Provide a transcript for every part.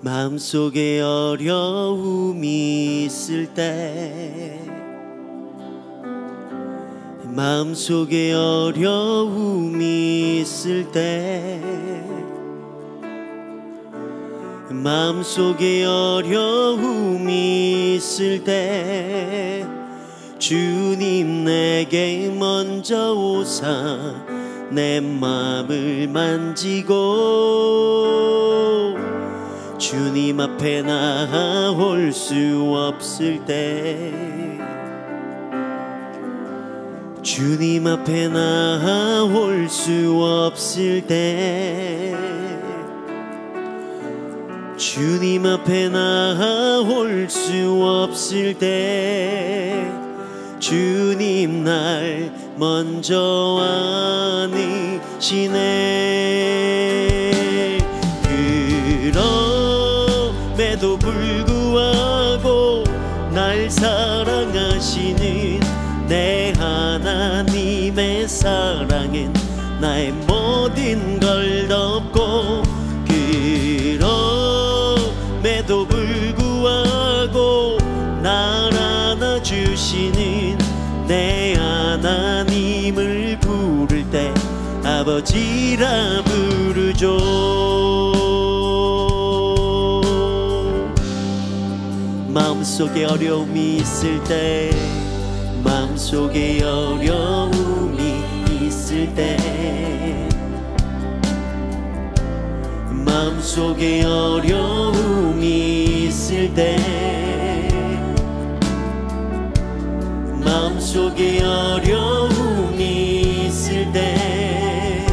마음속에 어려움이 있을 때 마음속에 어려움이 있을 때 마음속에 어려움이 있을 때 주님 내게 먼저 오사 내 마음을 만지고 주님 앞에 나올 수 없을 때 주님 앞에 나올 수 없을 때 주님 앞에 나올 수 없을 때 주님 날 먼저 아니시네. 그럼 나의 모든 걸 덮고 그럼에도 불구하고 날 안아주시는 내 하나님을 부를 때 아버지라 부르죠. 마음속에 어려움이 있을 때 마음속에 어려움이 있을 때 속에 어려움이 있을 때 마음속에 어려움이 있을 때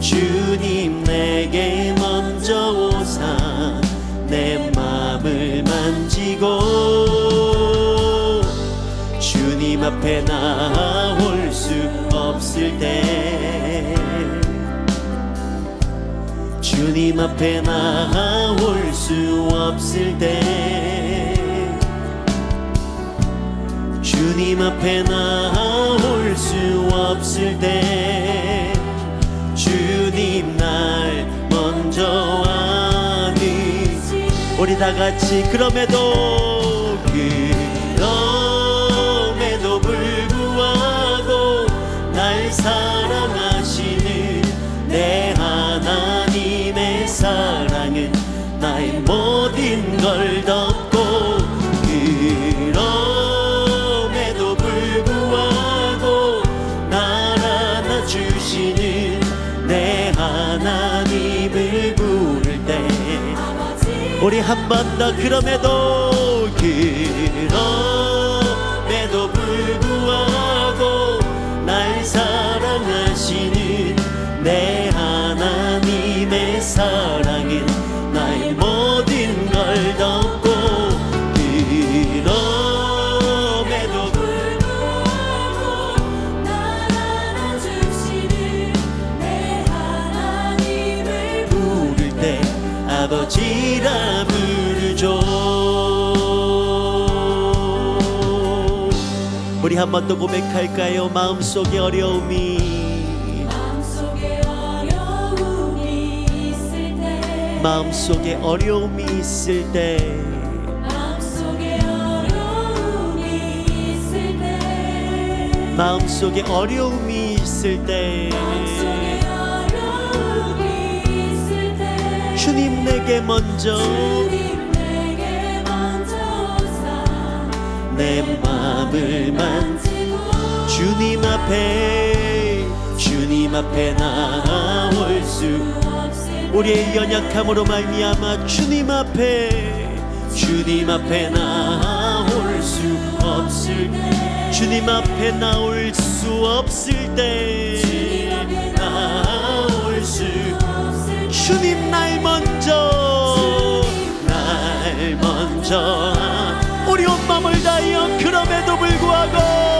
주님 내게 먼저 오사 내 마음을 만지고 주님 앞에 나올 수 없을 때 주님 앞에 나올 수 없을 때 주님 앞에 나올 수 없을 때 주님 날 먼저 아니. 우리 다 같이 그럼에도 그럼에도 불구하고 날 사랑하 사랑은 나의 모든 걸 덮고 그럼에도 불구하고 날 안아주시는 내 하나님을 부를 때 우리 한 번 더 그럼에도 그럼에도 불구하고 날 사랑하시는 내 하나님의 사랑 아버지라 부르죠 우리 한 번 더 고백할까요? 마음속에 어려움이. 마음속에 어려움이 있을 때. 마음속에 어려움이 있을 때. 마음속에 어려움이 있을 때 주님 내게 먼저 내 마음을 만지고 주님 앞에 주님 앞에 나올 수 우리의 연약함으로 말미암아 주님 앞에 주님 앞에 나올 수 없을 때 주님 앞에 나올 수 없을 때 나올 수 없을 주님 날 먼저 우리 온 마음을 다하여 그럼에도 불구하고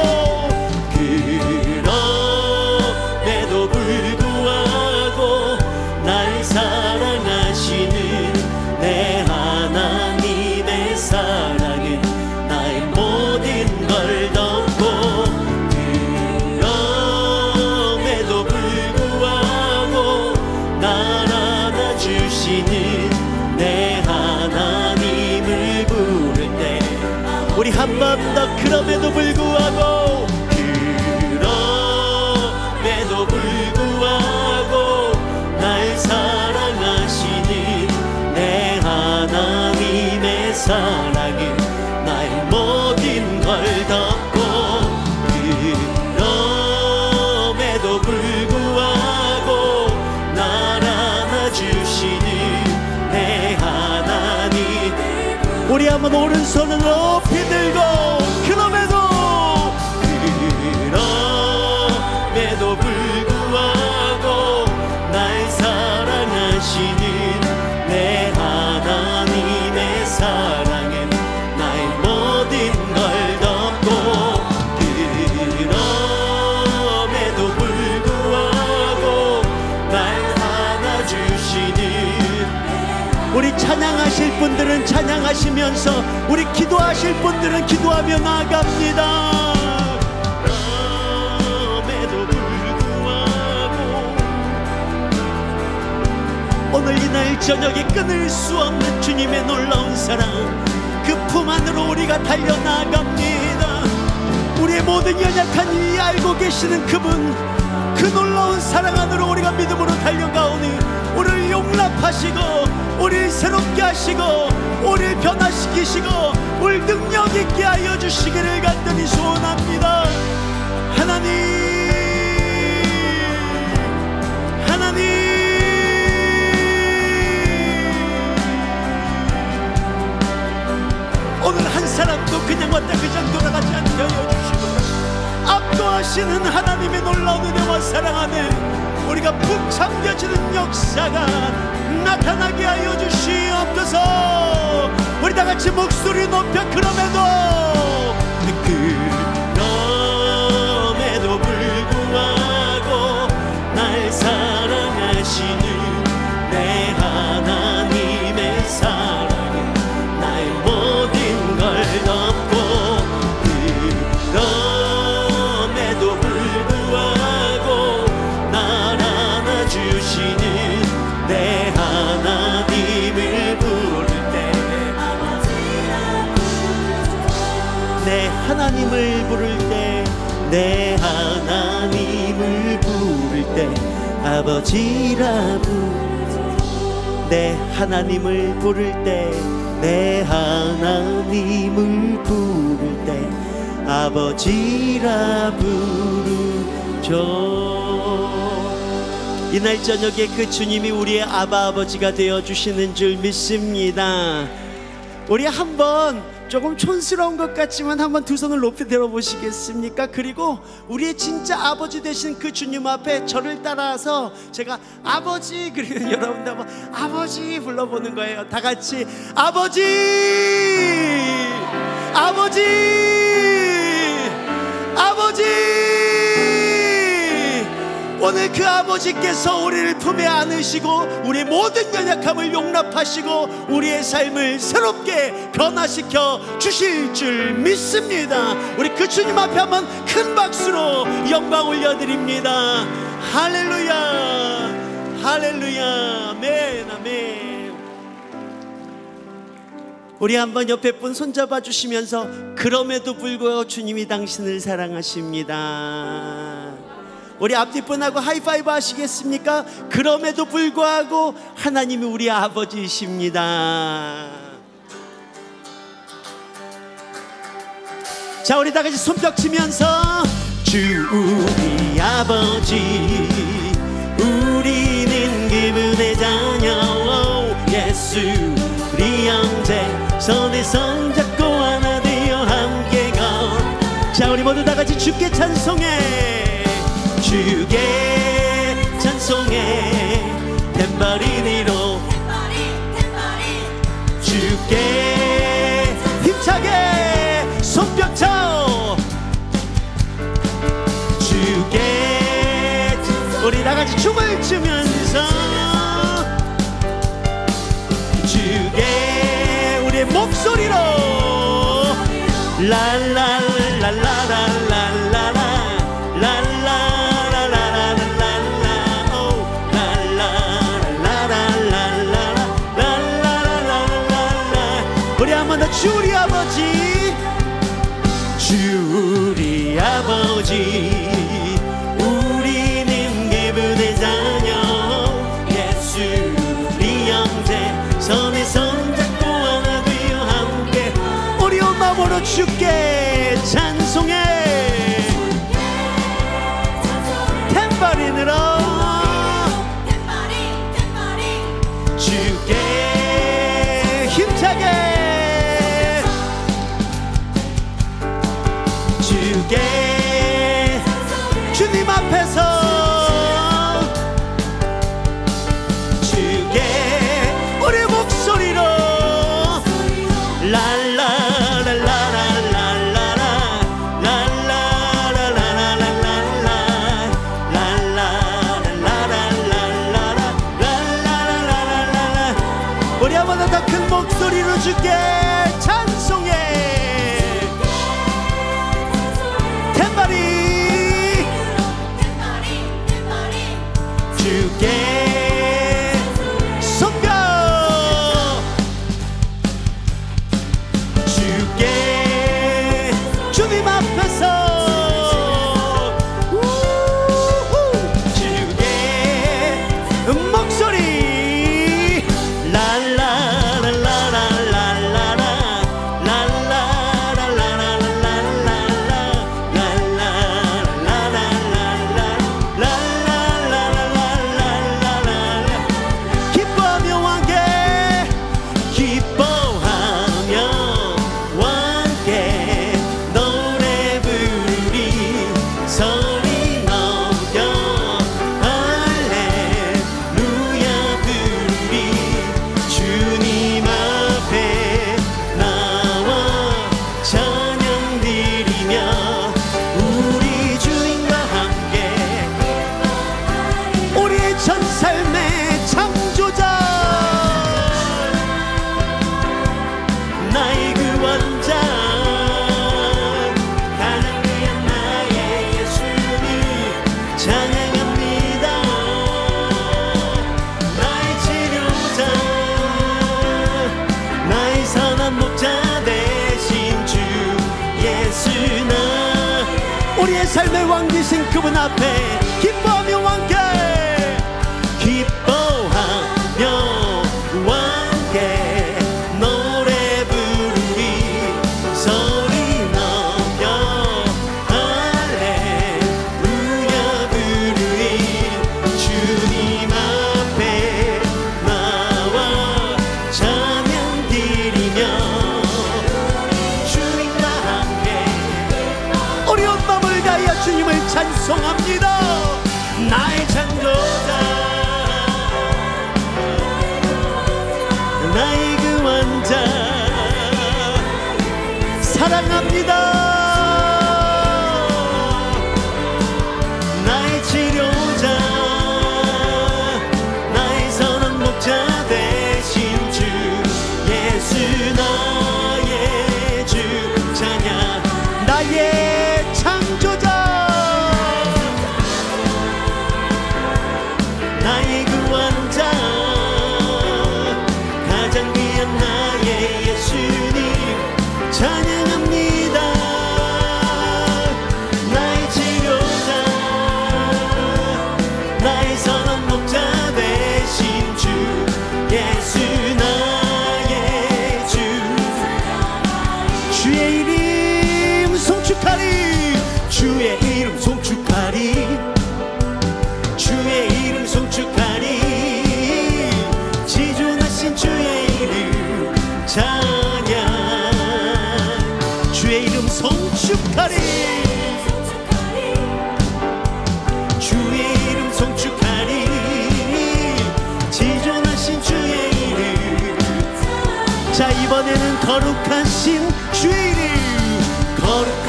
한번 오 찬양하실 분들은 찬양하시면서 우리 기도하실 분들은 기도하며 나갑니다. 오늘 이 날 저녁에 끊을 수 없는 주님의 놀라운 사랑 그 품 안으로 우리가 달려나갑니다. 우리의 모든 연약한 이 알고 계시는 그분 그 놀라운 사랑 안으로 우리가 믿음으로 달려가오니 우리를 용납하시고 우리를 새롭게 하시고 우리를 변화시키시고 우리 능력 있게 하여 주시기를 간절히 소원합니다. 하나님! 하나님! 오늘 한 사람도 그냥 왔다 그냥 돌아가지 않게 하여 주시고 압도하시는 하나님의 놀라운 은혜와 사랑 안에 우리가 푹 잠겨지는 역사가 나타나게 하여 주시옵소서. 우리 다 같이 목소리 높여 그럼에도 그 아버지라 부르 내 하나님을 부를 때 내 하나님을 부를 때 아버지라 부르죠. 이날 저녁에 그 주님이 우리의 아바 아버지가 되어 주시는 줄 믿습니다. 우리 한번 조금 촌스러운 것 같지만 한번 두 손을 높이 들어보시겠습니까? 그리고 우리의 진짜 아버지 되신 그 주님 앞에 저를 따라서 제가 아버지 그리고 여러분들 한번 아버지 불러보는 거예요. 다 같이 아버지 아버지 아버지 오늘 그 아버지께서 우리를 품에 안으시고 우리의 모든 연약함을 용납하시고 우리의 삶을 새롭게 변화시켜 주실 줄 믿습니다. 우리 그 주님 앞에 한번 큰 박수로 영광 올려드립니다. 할렐루야, 할렐루야, 아멘, 아멘. 우리 한번 옆에 분 손잡아 주시면서 그럼에도 불구하고 주님이 당신을 사랑하십니다. 우리 앞뒤 분하고 하이파이브 하시겠습니까? 그럼에도 불구하고 하나님이 우리 아버지이십니다. 자, 우리 다 같이 손뼉 치면서 주 우리 아버지 우리는 그분의 자녀 예수 우리 형제 손에 손 잡고 하나 되어 함께 가. 자, 우리 모두 다 같이 주께 찬송해. 주께 찬송해. 템바리니로 주께. 힘차게 손뼉 쳐. 주께. 우리 다 같이 춤을 추면서. 주께 우리의 목소리로. 랄랄랄랄랄랄랄라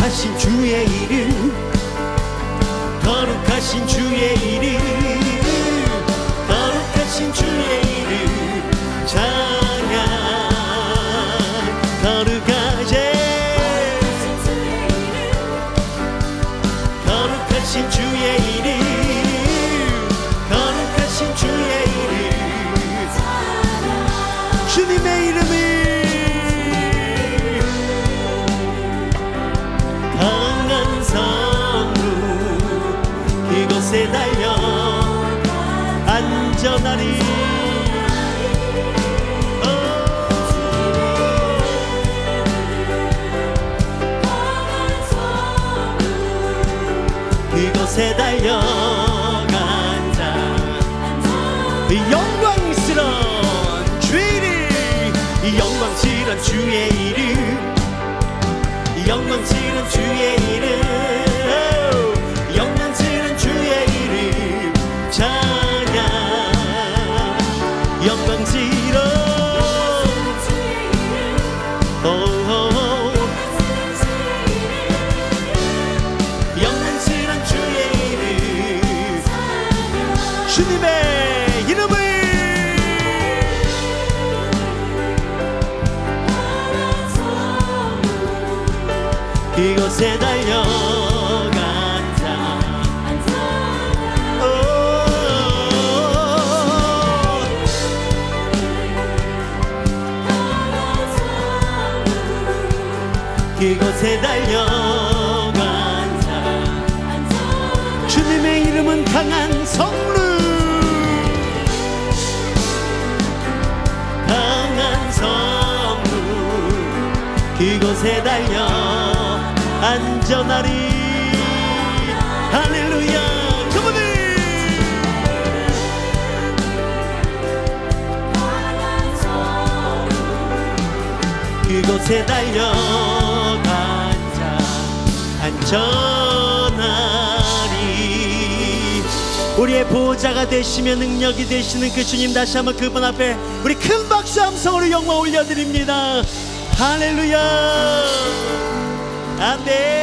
거룩하신 주의 이름. 거룩하신 주의 이름 그곳에 달려간다 영광스러운 주의 영광스러운 주의 이름 영광스러운 주의 이름 전하리. 할렐루야. 그분을 그곳에 달려간다 안전하리. 우리의 보호자가 되시며 능력이 되시는 그 주님 다시 한번 그분 앞에 우리 큰 박수 함성으로 영광 올려드립니다. 할렐루야. 아멘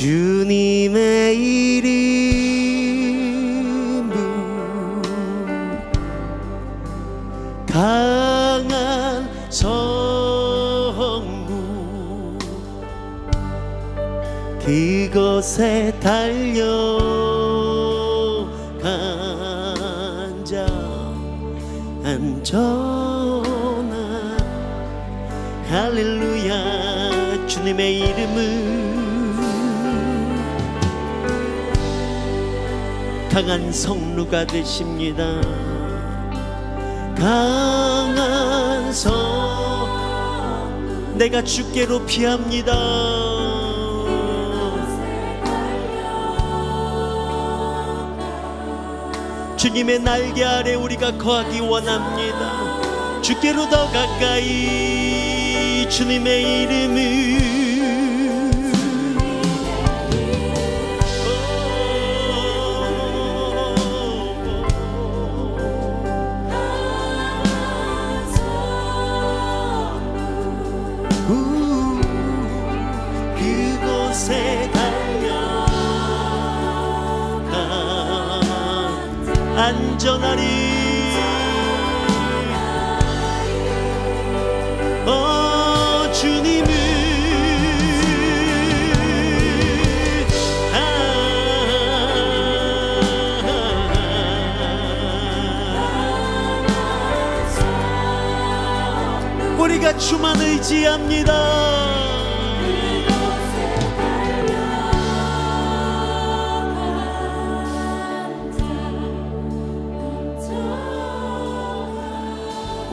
주님의 이름은 강한 성부. 그곳에 달려간 자 안전한. 할렐루야 주님의 이름은 강한 성루가 되십니다. 강한 성 내가 주께로 피합니다. 주님의 날개 아래 우리가 거하기 원합니다. 주께로 더 가까이 주님의 이름을 안전하리 어 주님을 아, 우리가 주만 의지합니다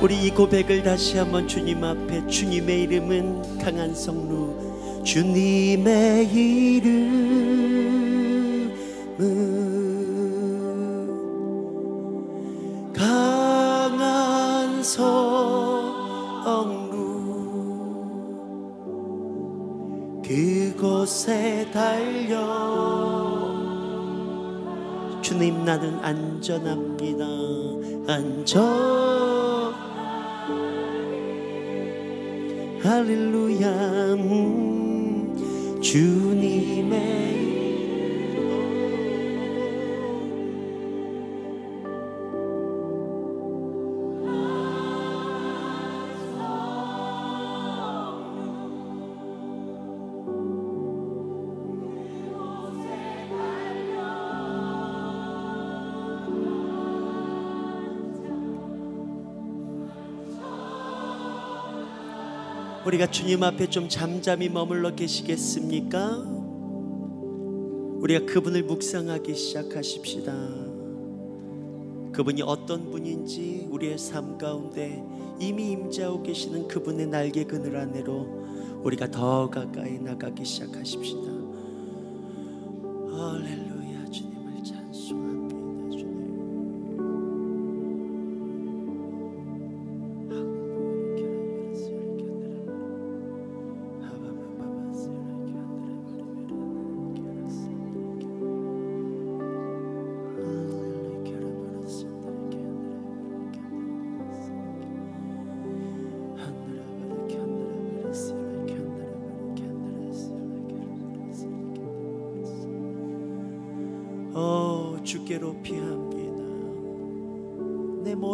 우리 이 고백을 다시 한번 주님 앞에 주님의 이름은 강한 성루. 주님의 이름 우리가 주님 앞에 좀 잠잠히 머물러 계시겠습니까? 우리가 그분을 묵상하기 시작하십시다. 그분이 어떤 분인지 우리의 삶 가운데 이미 임재하고 계시는 그분의 날개 그늘 안으로 우리가 더 가까이 나가기 시작하십시다.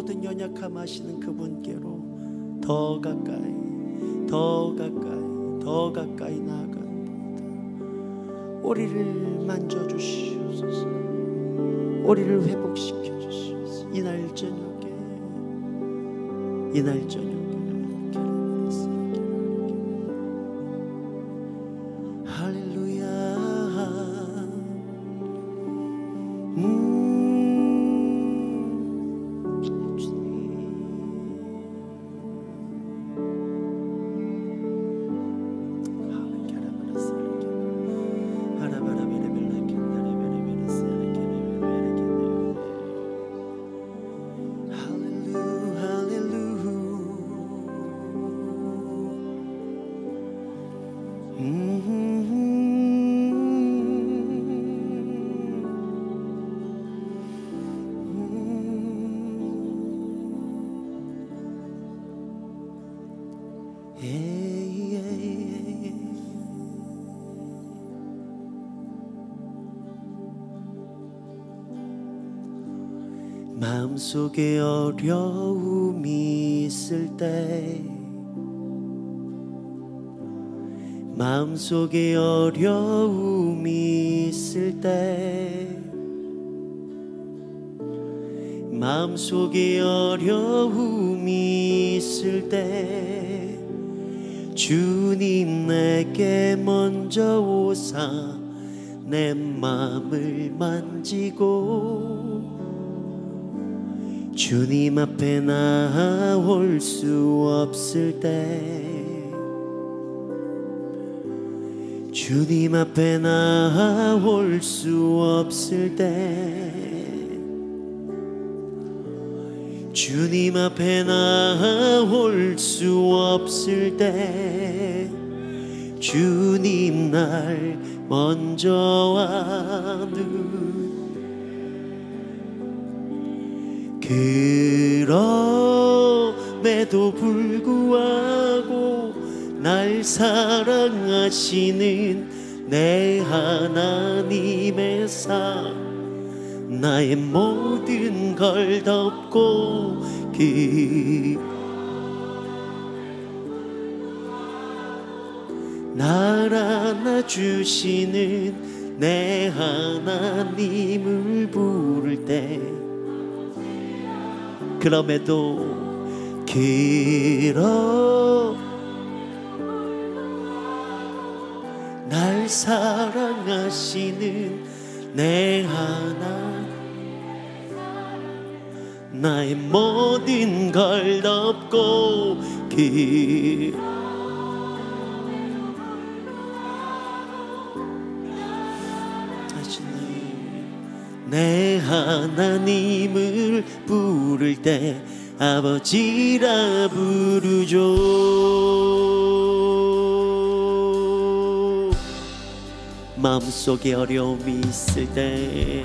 모든 연약함 하시는 그분께로 더 가까이 더 가까이 더 가까이 나아갑니다 우리를 만져주시옵소서. 우리를 회복시켜 주시옵소서. 이날 저녁에 이날 저녁 속에 어려움이 있을 때 마음속에 어려움이 있을 때 마음속에 어려움이 있을 때 주님 내게 먼저 오사 내 마음을 만지고 주님 앞에 나올 수 없을 때 주님 앞에 나올 수 없을 때 주님 앞에 나올 수 없을 때 주님 날 먼저 아는 그럼에도 불구하고 날 사랑하시는 내 하나님의 사 나의 모든 걸 덮고 그날 안아주시는 내 하나님을 부를 때 그럼에도 그럼 날 사랑하시는 내 하나. 나의 모든 걸 덮고 그 하시는 내 하나님을 부를 때 아버지라 부르죠. 마음속에 어려움이 있을 때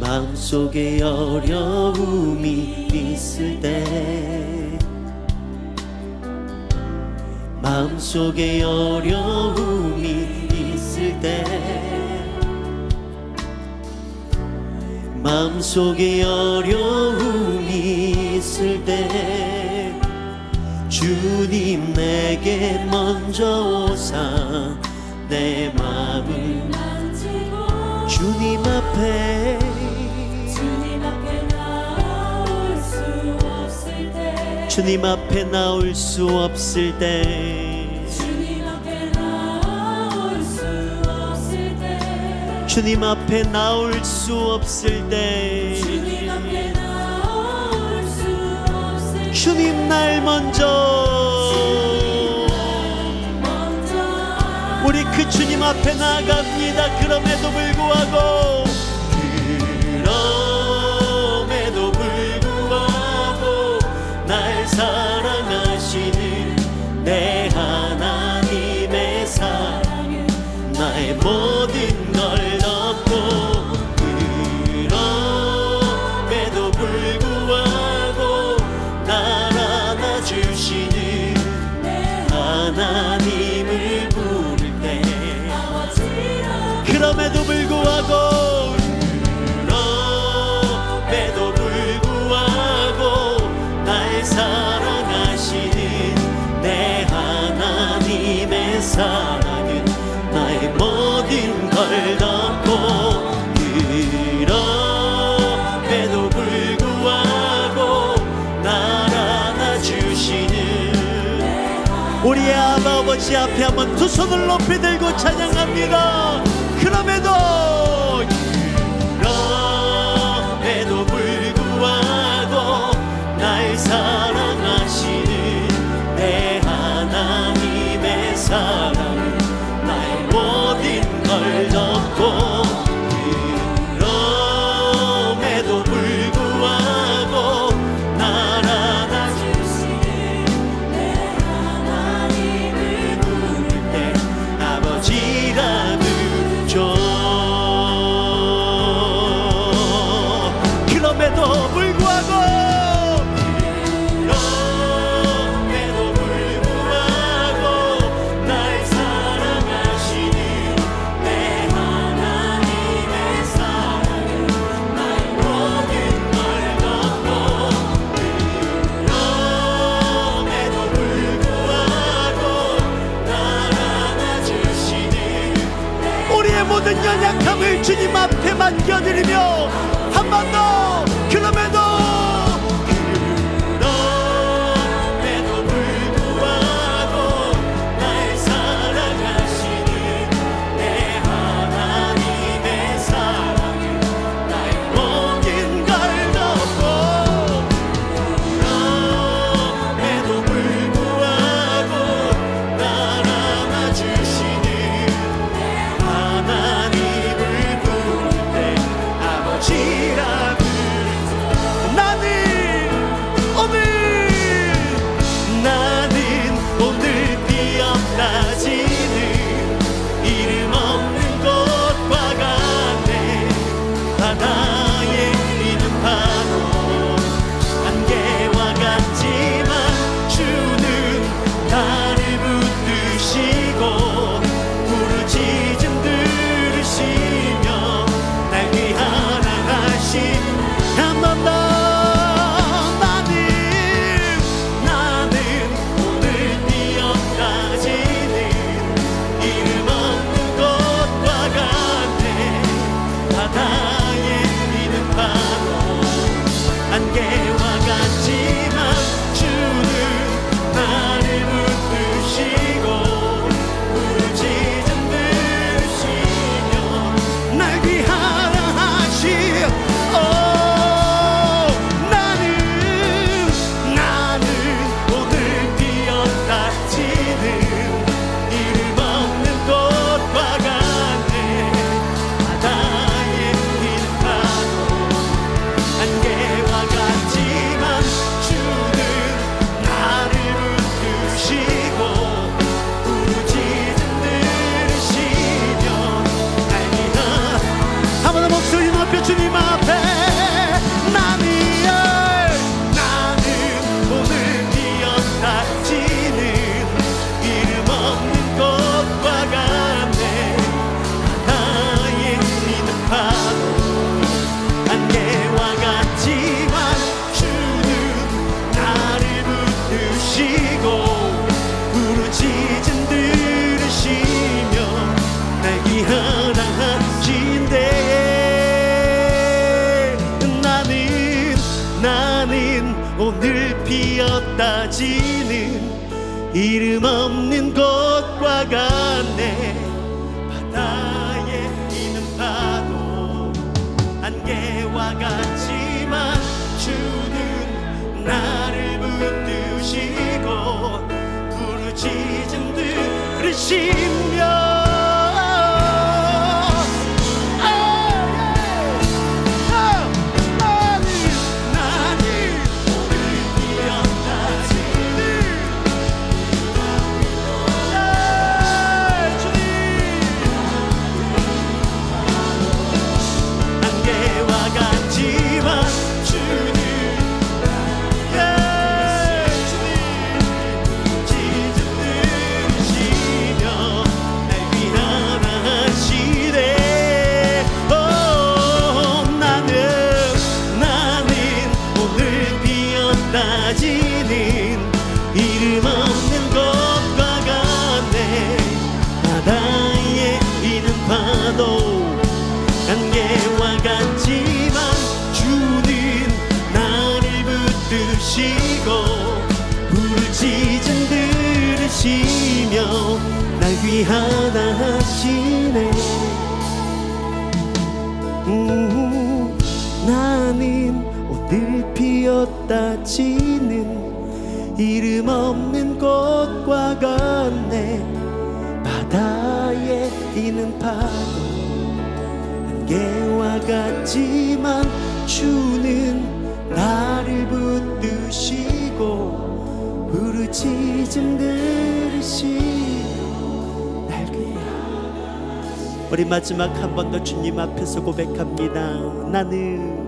마음속에 어려움이 있을 때 마음속에 어려움이 있을 때 마음속에 어려움이 있을 때 주님 내게 먼저 오사 내 마음을 만지고 주님 앞에 주님 앞에 나올 수 없을 때 주님 앞에 나올 수 없을 때 주님 앞에 나올 수 없을 때. 주님 앞에 나올 수 없을 때. 주님 날 먼저. 먼저. 우리 그 주님 앞에 나갑니다. 그럼에도 불구하고. 우리의 아버지 앞에 한번 두 손을 높이 들고 찬양합니다. 그럼에도 마지막 한 번 더 주님 앞에서 고백합니다. 나는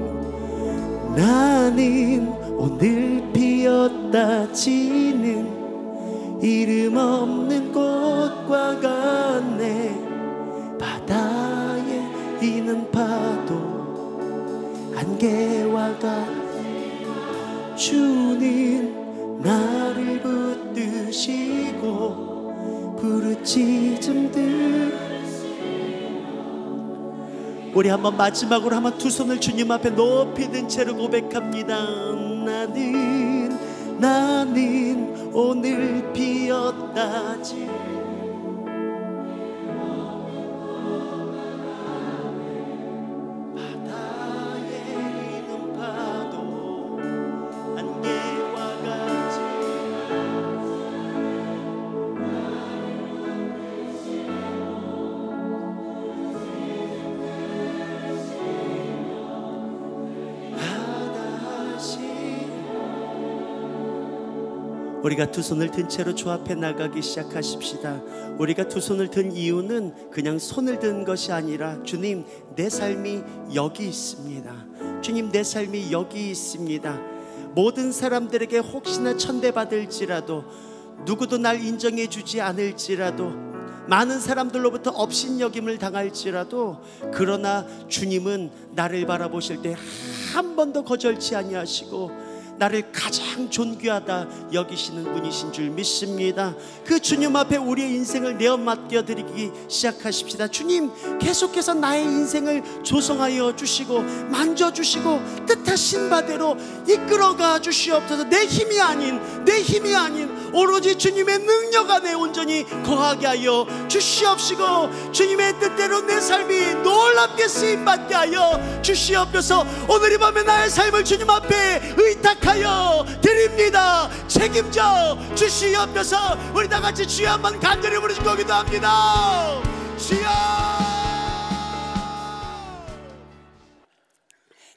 나는 오늘 피었다 지는 이름 없는 꽃과 같네. 바다에 있는 파도 안개와 같 주는 나를 붙드시고 부르짖 우리 한번 마지막으로 한번 두 손을 주님 앞에 높이 든 채로 고백합니다. 나는 나는 오늘 피었다지. 우리가 두 손을 든 채로 주 앞에 나가기 시작하십시다. 우리가 두 손을 든 이유는 그냥 손을 든 것이 아니라 주님 내 삶이 여기 있습니다. 주님 내 삶이 여기 있습니다. 모든 사람들에게 혹시나 천대받을지라도 누구도 날 인정해 주지 않을지라도 많은 사람들로부터 업신여김을 당할지라도 그러나 주님은 나를 바라보실 때 한 번도 거절치 아니하시고 나를 가장 존귀하다 여기시는 분이신 줄 믿습니다. 그 주님 앞에 우리의 인생을 내어 맡겨 드리기 시작하십시다. 주님 계속해서 나의 인생을 조성하여 주시고 만져 주시고 뜻하신 바대로 이끌어가 주시옵소서. 내 힘이 아닌 내 힘이 아닌 오로지 주님의 능력 안에 온전히 거하게 하여 주시옵시고 주님의 뜻대로 내 삶이 놀랍게 쓰임 받게 하여 주시옵소서. 오늘 이 밤에 나의 삶을 주님 앞에 의탁하 여 드립니다. 책임져 주시옵소서. 우리 다 같이 주여 한번 간절히 부르시고 기도합니다. 주여.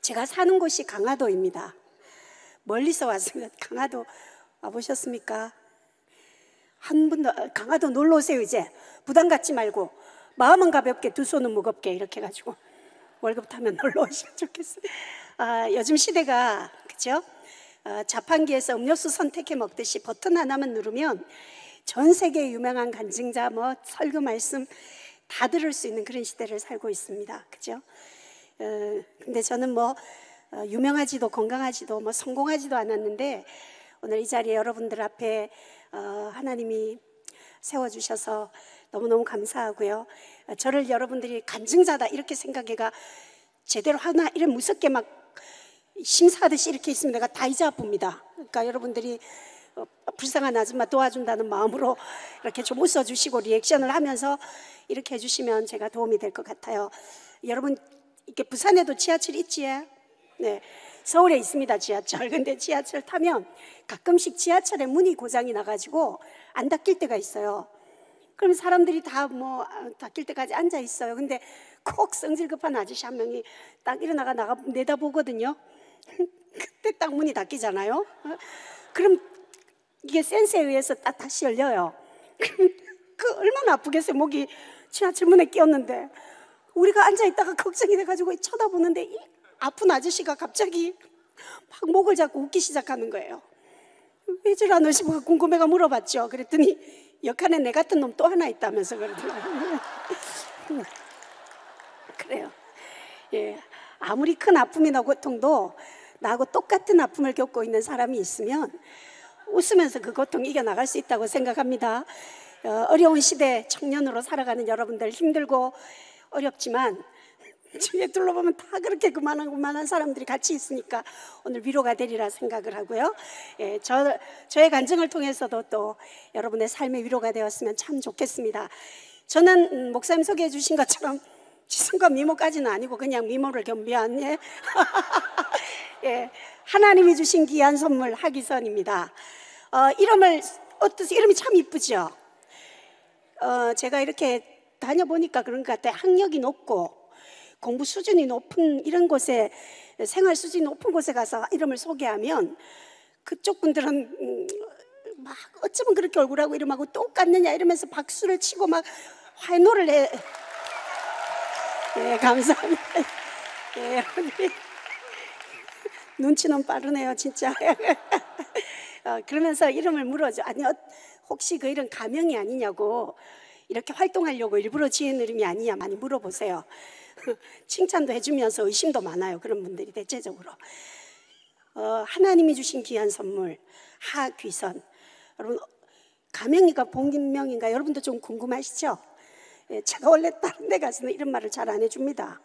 제가 사는 곳이 강화도입니다. 멀리서 왔습니다. 강화도 와보셨습니까? 한 분도 강화도 놀러 오세요 이제 부담 갖지 말고 마음은 가볍게 두 손은 무겁게 이렇게 해가지고 월급 타면 놀러 오시면 좋겠어요. 아, 요즘 시대가 그죠? 아, 자판기에서 음료수 선택해 먹듯이 버튼 하나만 누르면 전 세계 유명한 간증자 뭐 설교 말씀 다 들을 수 있는 그런 시대를 살고 있습니다. 그죠? 어, 근데 저는 뭐 어, 유명하지도 건강하지도 뭐 성공하지도 않았는데 오늘 이 자리에 여러분들 앞에 어, 하나님이 세워주셔서 너무너무 감사하고요. 어, 저를 여러분들이 간증자다 이렇게 생각해가 제대로 하나 이런 무섭게 막 심사하듯이 이렇게 있으면 내가 다 이제 아픕니다. 그러니까 여러분들이 어, 불쌍한 아줌마 도와준다는 마음으로 이렇게 좀 웃어주시고 리액션을 하면서 이렇게 해주시면 제가 도움이 될 것 같아요. 여러분 이렇게 부산에도 지하철 있지요? 네. 서울에 있습니다, 지하철. 근데 지하철 타면 가끔씩 지하철에 문이 고장이 나가지고 안 닫힐 때가 있어요. 그럼 사람들이 다뭐 닦일 때까지 앉아 있어요. 근데 꼭 성질 급한 아저씨 한 명이 딱 일어나가 나가 내다보거든요. 그때 딱 문이 닫히잖아요. 어? 그럼 이게 센스에 의해서 딱 다시 열려요. 그 얼마나 아프겠어요. 목이 지하철 문에 끼었는데 우리가 앉아 있다가 걱정이 돼가지고 쳐다보는데 이 아픈 아저씨가 갑자기 막 목을 잡고 웃기 시작하는 거예요. 왜 저러노 싶어 궁금해가 물어봤죠. 그랬더니 역한에 내 같은 놈 또 하나 있다면서 그러더라고요. 그래요. 예. 아무리 큰 아픔이나 고통도 나하고 똑같은 아픔을 겪고 있는 사람이 있으면 웃으면서 그 고통 이겨나갈 수 있다고 생각합니다. 어, 어려운 시대 청년으로 살아가는 여러분들 힘들고 어렵지만 주위에 둘러보면 다 그렇게 그만한 그만한 사람들이 같이 있으니까 오늘 위로가 되리라 생각을 하고요. 예, 저, 저의 간증을 통해서도 또 여러분의 삶의 위로가 되었으면 참 좋겠습니다. 저는 음, 목사님 소개해 주신 것처럼 지성과 미모까지는 아니고 그냥 미모를 겸비한 예. 예, 하나님이 주신 귀한 선물 하기선입니다. 어, 이름을 어떠세요? 이름이 참 이쁘죠. 어, 제가 이렇게 다녀보니까 그런 것 같아요. 학력이 높고 공부 수준이 높은 이런 곳에 생활 수준이 높은 곳에 가서 이름을 소개하면 그쪽 분들은 음, 막 어쩌면 그렇게 얼굴하고 이름하고 똑같느냐 이러면서 박수를 치고 막 환호를 해. 예, 감사합니다. 예, 여러분들이 눈치는 빠르네요, 진짜. 어, 그러면서 이름을 물어줘. 아니, 어, 혹시 그 이름 가명이 아니냐고 이렇게 활동하려고 일부러 지은 이름이 아니냐 많이 물어보세요. 칭찬도 해주면서 의심도 많아요. 그런 분들이 대체적으로. 어, 하나님이 주신 귀한 선물, 하귀선. 여러분, 가명이가 본명인가 여러분도 좀 궁금하시죠? 예, 제가 원래 다른 데 가서는 이런 말을 잘 안 해줍니다.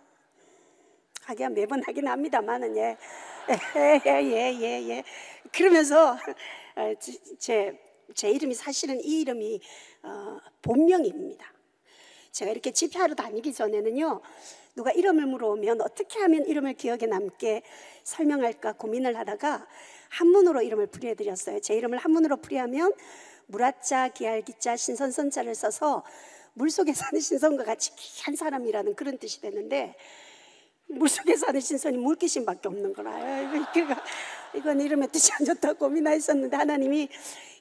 하기야 매번 하긴 합니다만은 예. 예, 예, 예, 예, 예. 그러면서 어, 제, 제 이름이 사실은 이 이름이 어, 본명입니다. 제가 이렇게 집회하러 다니기 전에는요, 누가 이름을 물어오면 어떻게 하면 이름을 기억에 남게 설명할까 고민을 하다가 한문으로 이름을 풀이해드렸어요. 제 이름을 한문으로 풀이하면 무라자, 기알기자, 신선선자를 써서 물속에 사는 신선과 같이 귀한 사람이라는 그런 뜻이 되는데 물속에 사는 신선이 물귀신밖에 없는 거라. 그러니까 이건 이름의 뜻이 안 좋다고 고민했었는데 하나님이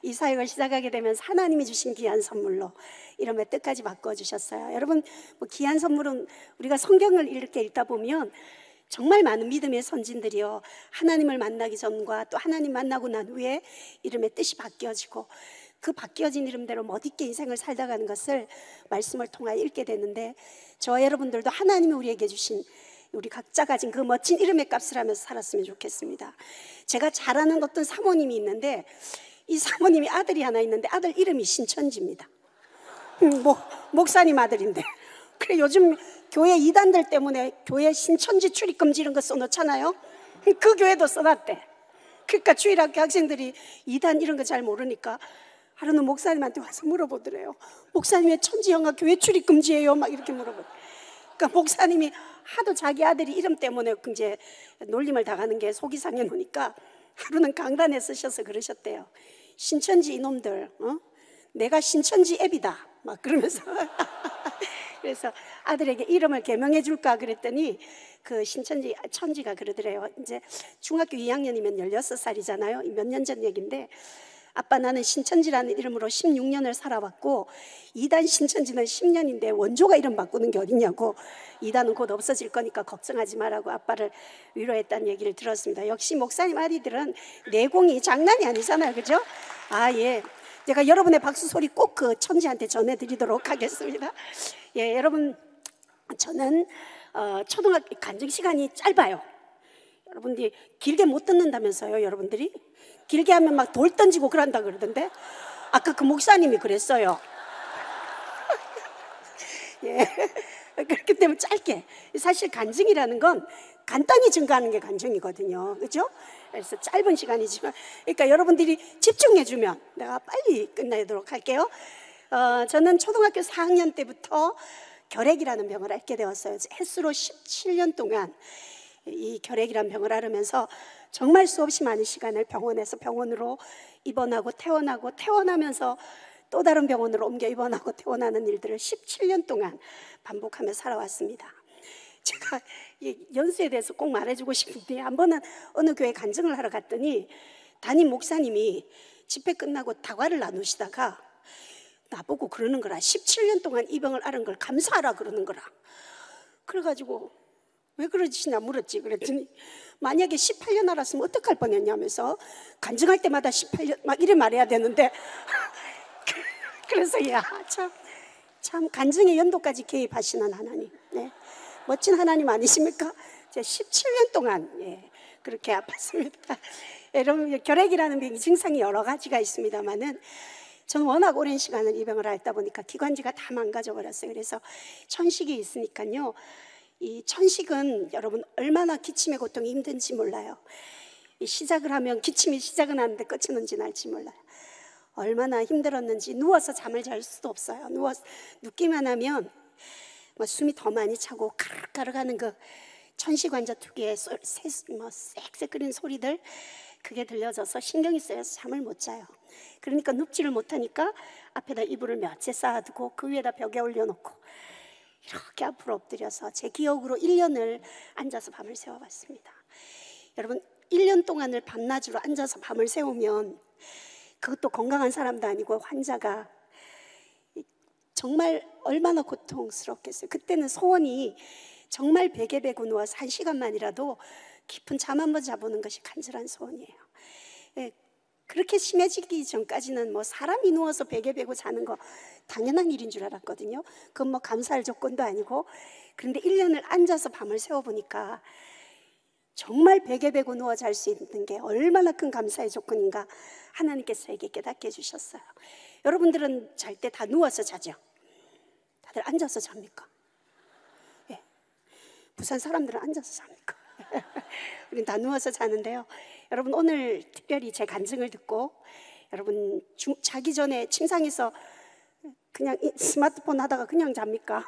이 사역을 시작하게 되면서 하나님이 주신 귀한 선물로 이름의 뜻까지 바꿔주셨어요. 여러분 뭐 귀한 선물은 우리가 성경을 이렇게 읽다 보면 정말 많은 믿음의 선진들이요 하나님을 만나기 전과 또 하나님 만나고 난 후에 이름의 뜻이 바뀌어지고 그 바뀌어진 이름대로 멋있게 인생을 살다 가는 것을 말씀을 통하여 읽게 되는데 저와 여러분들도 하나님이 우리에게 주신 우리 각자 가진 그 멋진 이름의 값을 하면서 살았으면 좋겠습니다. 제가 잘 아는 어떤 사모님이 있는데 이 사모님이 아들이 하나 있는데 아들 이름이 신천지입니다. 음, 뭐 목사님 아들인데. 그래 요즘 교회 이단들 때문에 교회 신천지 출입 금지 이런 거 써놓잖아요. 그 교회도 써놨대. 그러니까 주일학교 학생들이 이단 이런 거 잘 모르니까 하루는 목사님한테 와서 물어보더래요. 목사님 왜 천지영화 교회 출입 금지예요? 막 이렇게 물어보. 그러니까 목사님이 하도 자기 아들이 이름 때문에 이제 놀림을 당하는 게 속이 상해 놓으니까 하루는 강단에 쓰셔서 그러셨대요. 신천지 이놈들, 어? 내가 신천지 앱이다. 막 그러면서. 그래서 아들에게 이름을 개명해 줄까 그랬더니 그 신천지 천지가 그러더래요. 이제 중학교 2학년이면 16살이잖아요. 몇 년 전 얘기인데 아빠 나는 신천지라는 이름으로 16년을 살아왔고 이단 신천지는 10년인데 원조가 이름 바꾸는 게 어딨냐고 이단은 곧 없어질 거니까 걱정하지 말라고 아빠를 위로했다는 얘기를 들었습니다. 역시 목사님 아이들은 내공이 장난이 아니잖아요. 그죠? 아, 예. 제가 여러분의 박수 소리 꼭 그 천지한테 전해드리도록 하겠습니다. 예, 여러분, 저는 어, 초등학교 간증 시간이 짧아요. 여러분들이 길게 못 듣는다면서요, 여러분들이? 길게 하면 막 돌 던지고 그런다 그러던데 아까 그 목사님이 그랬어요. 예. 그렇기 때문에 짧게 사실 간증이라는 건 간단히 증가하는 게 간증이거든요. 그렇죠? 그래서 짧은 시간이지만 그러니까 여러분들이 집중해 주면 내가 빨리 끝내도록 할게요. 어, 저는 초등학교 4학년 때부터 결핵이라는 병을 앓게 되었어요. 횟수로 17년 동안 이 결핵이라는 병을 앓으면서 정말 수없이 많은 시간을 병원에서 병원으로 입원하고 퇴원하고 퇴원하면서 또 다른 병원으로 옮겨 입원하고 퇴원하는 일들을 17년 동안 반복하며 살아왔습니다. 제가 이 연수에 대해서 꼭 말해주고 싶은데 한 번은 어느 교회 간증을 하러 갔더니 담임 목사님이 집회 끝나고 다과를 나누시다가 나보고 그러는 거라 17년 동안 이 병을 앓은 걸 감사하라 그러는 거라 그래가지고 왜 그러시냐 물었지 그랬더니 만약에 18년 알았으면 어떡할 뻔했냐면서 간증할 때마다 18년 막 이래 말해야 되는데 그래서 야참 참 간증의 연도까지 개입하시는 하나님 네. 멋진 하나님 아니십니까? 제가 17년 동안 예, 그렇게 아팠습니다. 여러분 결핵이라는 병이 증상이 여러 가지가 있습니다만은 저는 워낙 오랜 시간을 이 병을 앓다 보니까 기관지가 다 망가져 버렸어요. 그래서 천식이 있으니까요. 이 천식은 여러분 얼마나 기침의 고통이 힘든지 몰라요. 이 시작을 하면 기침이 시작은 하는데 끝은 언제 날지 몰라요. 얼마나 힘들었는지 누워서 잠을 잘 수도 없어요. 누워 눕기만 하면 뭐 숨이 더 많이 차고 가르가르 가는 그 천식 환자 특유의 소- 새- 뭐 쌕쌕거리는 소리들 그게 들려져서 신경이 쓰여서 잠을 못 자요. 그러니까 눕지를 못하니까 앞에다 이불을 몇 채 쌓아두고 그 위에다 벽에 올려놓고 이렇게 앞으로 엎드려서 제 기억으로 1년을 앉아서 밤을 새워봤습니다. 여러분 1년 동안을 밤낮으로 앉아서 밤을 새우면 그것도 건강한 사람도 아니고 환자가 정말 얼마나 고통스럽겠어요. 그때는 소원이 정말 베개 베고 누워서 한 시간만이라도 깊은 잠 한번 자보는 것이 간절한 소원이에요. 예, 그렇게 심해지기 전까지는 뭐 사람이 누워서 베개 베고 자는 거 당연한 일인 줄 알았거든요. 그건 뭐 감사할 조건도 아니고 그런데 1년을 앉아서 밤을 새워보니까 정말 베개 베고 누워 잘 수 있는 게 얼마나 큰 감사의 조건인가 하나님께서 에게 깨닫게 해주셨어요. 여러분들은 잘 때 다 누워서 자죠? 다들 앉아서 잡니까? 예. 부산 사람들은 앉아서 잡니까? 우린 다 누워서 자는데요. 여러분 오늘 특별히 제 간증을 듣고 여러분 주- 자기 전에 침상에서 그냥 이 스마트폰 하다가 그냥 잡니까?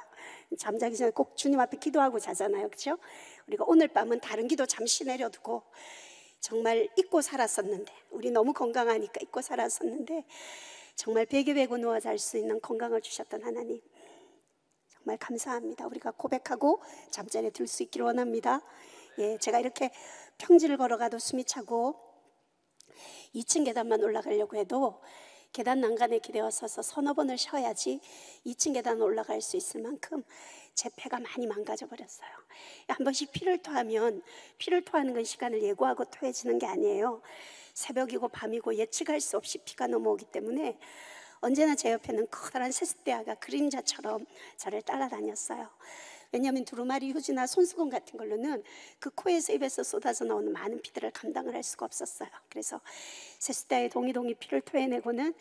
잠자기 전에 꼭 주님 앞에 기도하고 자잖아요. 그렇죠? 우리가 오늘 밤은 다른 기도 잠시 내려두고 정말 잊고 살았었는데 우리 너무 건강하니까 잊고 살았었는데 정말 베개 베고 누워 잘 수 있는 건강을 주셨던 하나님 정말 감사합니다. 우리가 고백하고 잠자리에 들 수 있기를 원합니다. 예, 제가 이렇게 평지를 걸어가도 숨이 차고 2층 계단만 올라가려고 해도 계단 난간에 기대어 서서 서너 번을 쉬어야지 2층 계단 올라갈 수 있을 만큼 제 폐가 많이 망가져 버렸어요. 한 번씩 피를 토하면 피를 토하는 건 시간을 예고하고 토해지는 게 아니에요. 새벽이고 밤이고 예측할 수 없이 피가 넘어오기 때문에 언제나 제 옆에는 커다란 세숫대야가 그림자처럼 저를 따라다녔어요. 왜냐하면 두루마리 휴지나 손수건 같은 걸로는 그 코에서 입에서 쏟아져 나오는 많은 피들을 감당을 할 수가 없었어요. 그래서 세숫대야에 동이동이 피를 토해내고는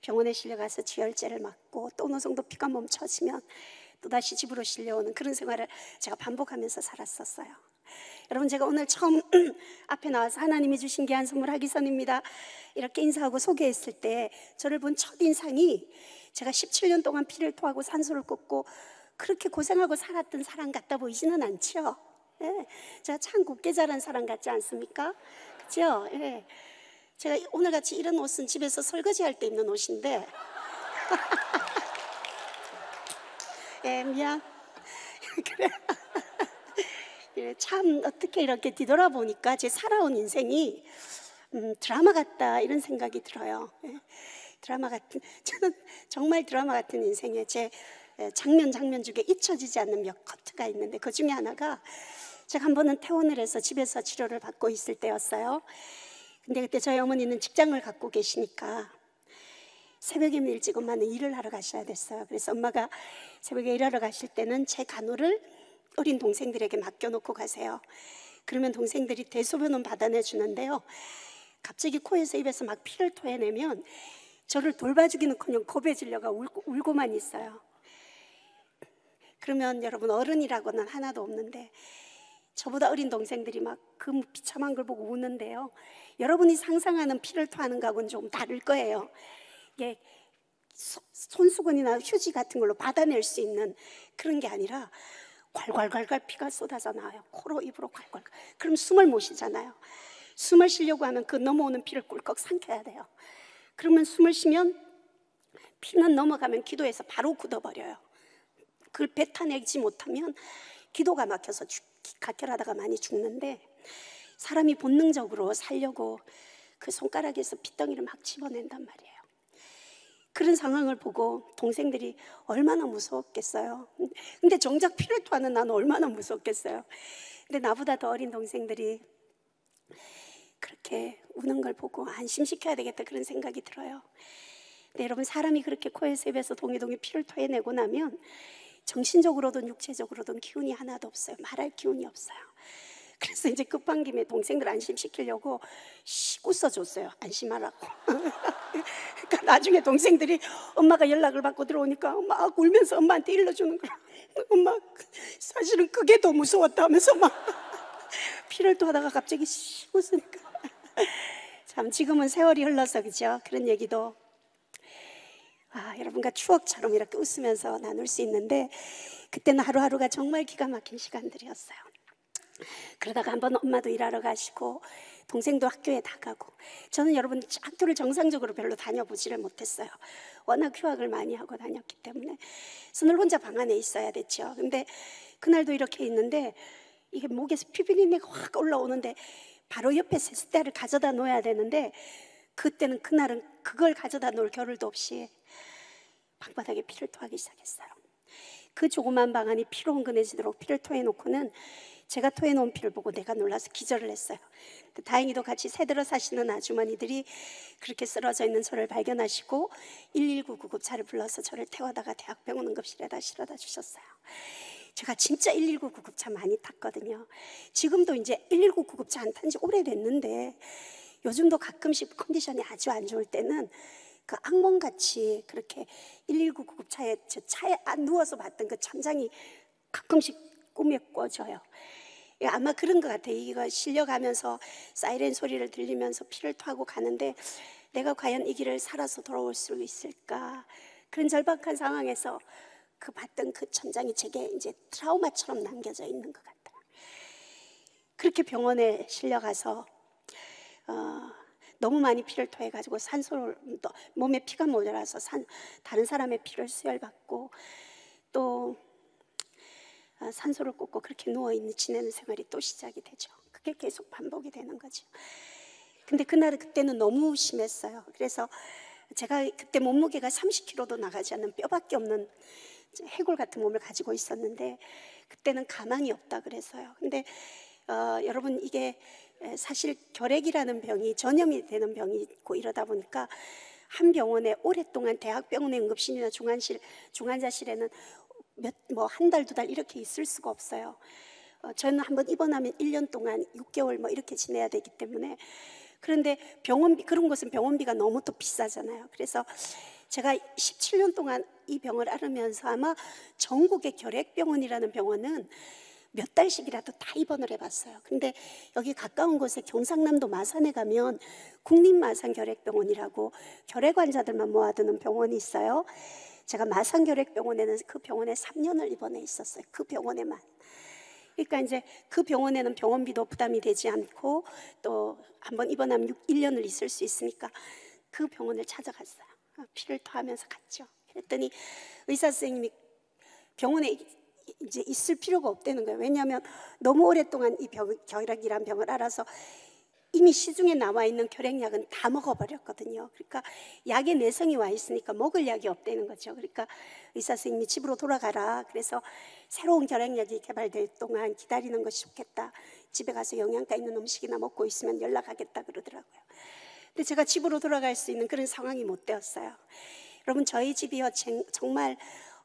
병원에 실려가서 지혈제를 맞고 또 어느 정도 피가 멈춰지면 또다시 집으로 실려오는 그런 생활을 제가 반복하면서 살았었어요. 여러분 제가 오늘 처음 앞에 나와서 하나님이 주신 귀한 선물 하기선입니다. 이렇게 인사하고 소개했을 때 저를 본 첫 인상이 제가 17년 동안 피를 토하고 산소를 꽂고 그렇게 고생하고 살았던 사람 같다 보이지는 않죠. 예, 제가 참 곱게 자란 사람 같지 않습니까? 그죠? 예. 제가 오늘 같이 이런 옷은 집에서 설거지 할 때 입는 옷인데 예, 미안. 그래. 예, 참 어떻게 이렇게 뒤돌아보니까 제 살아온 인생이 음, 드라마 같다 이런 생각이 들어요. 예, 드라마 같은 저는 정말 드라마 같은 인생에 제 예, 장면 장면 중에 잊혀지지 않는 몇 커트가 있는데 그 중에 하나가 제가 한 번은 퇴원을 해서 집에서 치료를 받고 있을 때였어요. 근데 그때 저희 어머니는 직장을 갖고 계시니까 새벽이면 일찍 엄마는 일을 하러 가셔야 됐어요. 그래서 엄마가 새벽에 일하러 가실 때는 제 간호를 어린 동생들에게 맡겨놓고 가세요. 그러면 동생들이 대소변은 받아내 주는데요. 갑자기 코에서 입에서 막 피를 토해내면 저를 돌봐주기는커녕 겁에 질려가 울고, 울고만 있어요. 그러면 여러분 어른이라고는 하나도 없는데 저보다 어린 동생들이 막 그 비참한 걸 보고 우는데요. 여러분이 상상하는 피를 토하는 거하고는 좀 다를 거예요. 이게 소- 손수건이나 휴지 같은 걸로 받아낼 수 있는 그런 게 아니라 괄괄괄괄 피가 쏟아져 나와요. 코로 입으로 괄괄. 그럼 숨을 못 쉬잖아요. 숨을 쉬려고 하면 그 넘어오는 피를 꿀꺽 삼켜야 돼요. 그러면 숨을 쉬면 피는 넘어가면 기도해서 바로 굳어버려요. 그걸 뱉어내지 못하면 기도가 막혀서 죽, 각혈하다가 많이 죽는데 사람이 본능적으로 살려고 그 손가락에서 핏덩이를 막 집어낸단 말이에요. 그런 상황을 보고 동생들이 얼마나 무서웠겠어요. 근데 정작 피를 토하는 나는 얼마나 무섭겠어요. 근데 나보다 더 어린 동생들이 그렇게 우는 걸 보고 안심시켜야 되겠다 그런 생각이 들어요. 근데 여러분 사람이 그렇게 코에서 입에서 동이동이 피를 토해내고 나면 정신적으로든 육체적으로든 기운이 하나도 없어요. 말할 기운이 없어요. 그래서 이제 급한 김에 동생들 안심시키려고 씩 웃어줬어요. 안심하라고. 그러니까 나중에 동생들이 엄마가 연락을 받고 들어오니까 막 울면서 엄마한테 일러주는 거야. 엄마 사실은 그게 더 무서웠다 하면서 막 피를 토하다가 갑자기 씩 웃으니까 참 지금은 세월이 흘러서 그죠? 그런 얘기도 아, 여러분과 추억처럼 이렇게 웃으면서 나눌 수 있는데 그때는 하루하루가 정말 기가 막힌 시간들이었어요. 그러다가 한번 엄마도 일하러 가시고 동생도 학교에 다 가고 저는 여러분 학교를 정상적으로 별로 다녀보지를 못했어요. 워낙 휴학을 많이 하고 다녔기 때문에 늘 혼자 방 안에 있어야 됐죠. 근데 그날도 이렇게 있는데 이게 목에서 피비린내가 확 올라오는데 바로 옆에 세숫대를 가져다 놓아야 되는데 그때는 그날은 그걸 가져다 놓을 겨를도 없이 방바닥에 피를 토하기 시작했어요. 그 조그만 방 안이 피로 흥건해지도록 피를 토해놓고는 제가 토해놓은 피를 보고 내가 놀라서 기절을 했어요. 다행히도 같이 새들어 사시는 아주머니들이 그렇게 쓰러져 있는 저를 발견하시고 119 구급차를 불러서 저를 태워다가 대학병원 응급실에다 실어다 주셨어요. 제가 진짜 119 구급차 많이 탔거든요. 지금도 이제 119 구급차 안 탄 지 오래됐는데 요즘도 가끔씩 컨디션이 아주 안 좋을 때는 그 악몽같이 그렇게 119 구급차에 저 차에 안 누워서 봤던 그 천장이 가끔씩 꿈에 꿔져요. 예, 아마 그런 것 같아요. 이거 실려가면서 사이렌 소리를 들리면서 피를 토하고 가는데 내가 과연 이 길을 살아서 돌아올 수 있을까? 그런 절박한 상황에서 그 봤던 그 천장이 제게 이제 트라우마처럼 남겨져 있는 것 같아요. 그렇게 병원에 실려가서 어, 너무 많이 피를 토해 가지고 산소를 또 몸에 피가 모자라서 산, 다른 사람의 피를 수혈받고 또 어, 산소를 꽂고 그렇게 누워 있는 지내는 생활이 또 시작이 되죠. 그게 계속 반복이 되는 거죠. 근데 그날은 그때는 너무 심했어요. 그래서 제가 그때 몸무게가 30kg도 나가지 않는 뼈밖에 없는 해골 같은 몸을 가지고 있었는데 그때는 가망이 없다 그래서요. 근데 어, 여러분 이게 에, 사실 결핵이라는 병이 전염이 되는 병이 있고 이러다 보니까 한 병원에 오랫동안 대학병원의 응급실이나 중환실 중환자실에는 몇 뭐 한 달두달 이렇게 있을 수가 없어요. 어, 저는 한번 입원하면 1년 동안 6개월 뭐 이렇게 지내야 되기 때문에 그런데 병원비 그런 것은 병원비가 너무 또 비싸잖아요. 그래서 제가 17년 동안 이 병을 앓으면서 아마 전국의 결핵병원이라는 병원은 몇 달씩이라도 다 입원을 해봤어요. 근데 여기 가까운 곳에 경상남도 마산에 가면 국립마산결핵병원이라고 결핵 환자들만 모아두는 병원이 있어요. 제가 마산결핵병원에는 그 병원에 3년을 입원해 있었어요. 그 병원에만. 그러니까 이제 그 병원에는 병원비도 부담이 되지 않고 또 한번 입원하면 6, 1년을 있을 수 있으니까 그 병원을 찾아갔어요. 피를 토하면서 갔죠. 그랬더니 의사 선생님이 병원에 이제 있을 필요가 없다는 거예요. 왜냐하면 너무 오랫동안 이 병, 결핵이란 병을 알아서 이미 시중에 나와 있는 결핵약은 다 먹어버렸거든요. 그러니까 약의 내성이 와 있으니까 먹을 약이 없다는 거죠. 그러니까 의사 선생님이 집으로 돌아가라. 그래서 새로운 결핵약이 개발될 동안 기다리는 것이 좋겠다. 집에 가서 영양가 있는 음식이나 먹고 있으면 연락하겠다 그러더라고요. 근데 제가 집으로 돌아갈 수 있는 그런 상황이 못 되었어요. 여러분 저희 집이요 정말